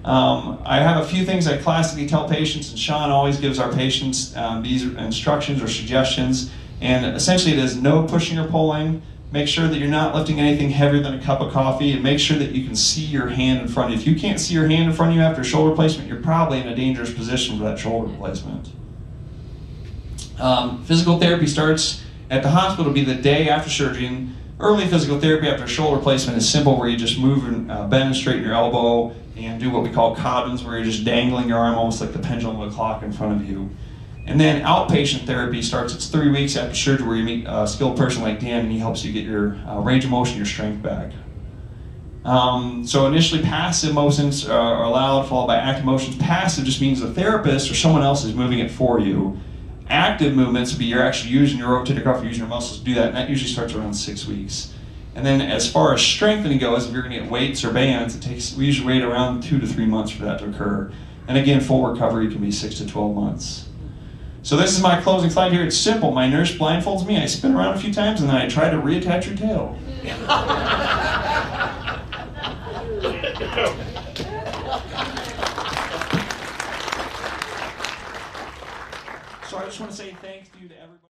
S10: Um, I have a few things I classically tell patients, and Sean always gives our patients um, these instructions or suggestions. And essentially, it is no pushing or pulling, Make sure that you're not lifting anything heavier than a cup of coffee and make sure that you can see your hand in front of you. If you can't see your hand in front of you after shoulder replacement, you're probably in a dangerous position for that shoulder replacement. Um, physical therapy starts at the hospital be the day after surgery. And early physical therapy after shoulder replacement is simple where you just move and uh, bend and straighten your elbow and do what we call Codmans where you're just dangling your arm almost like the pendulum of a clock in front of you. And then outpatient therapy starts, it's three weeks after surgery where you meet a skilled person like Dan and he helps you get your uh, range of motion, your strength back. Um, so initially passive motions are allowed, followed by active motions. Passive just means the therapist or someone else is moving it for you. Active movements would be you're actually using your rotator cuff, using your muscles to do that, and that usually starts around six weeks. And then as far as strengthening goes, if you're going to get weights or bands, it takes we usually wait around two to three months for that to occur. And again, full recovery can be six to 12 months. So this is my closing slide here. It's simple. My nurse blindfolds me. I spin around a few times and then I try to reattach your tail. so I just want to say thanks to you to everybody.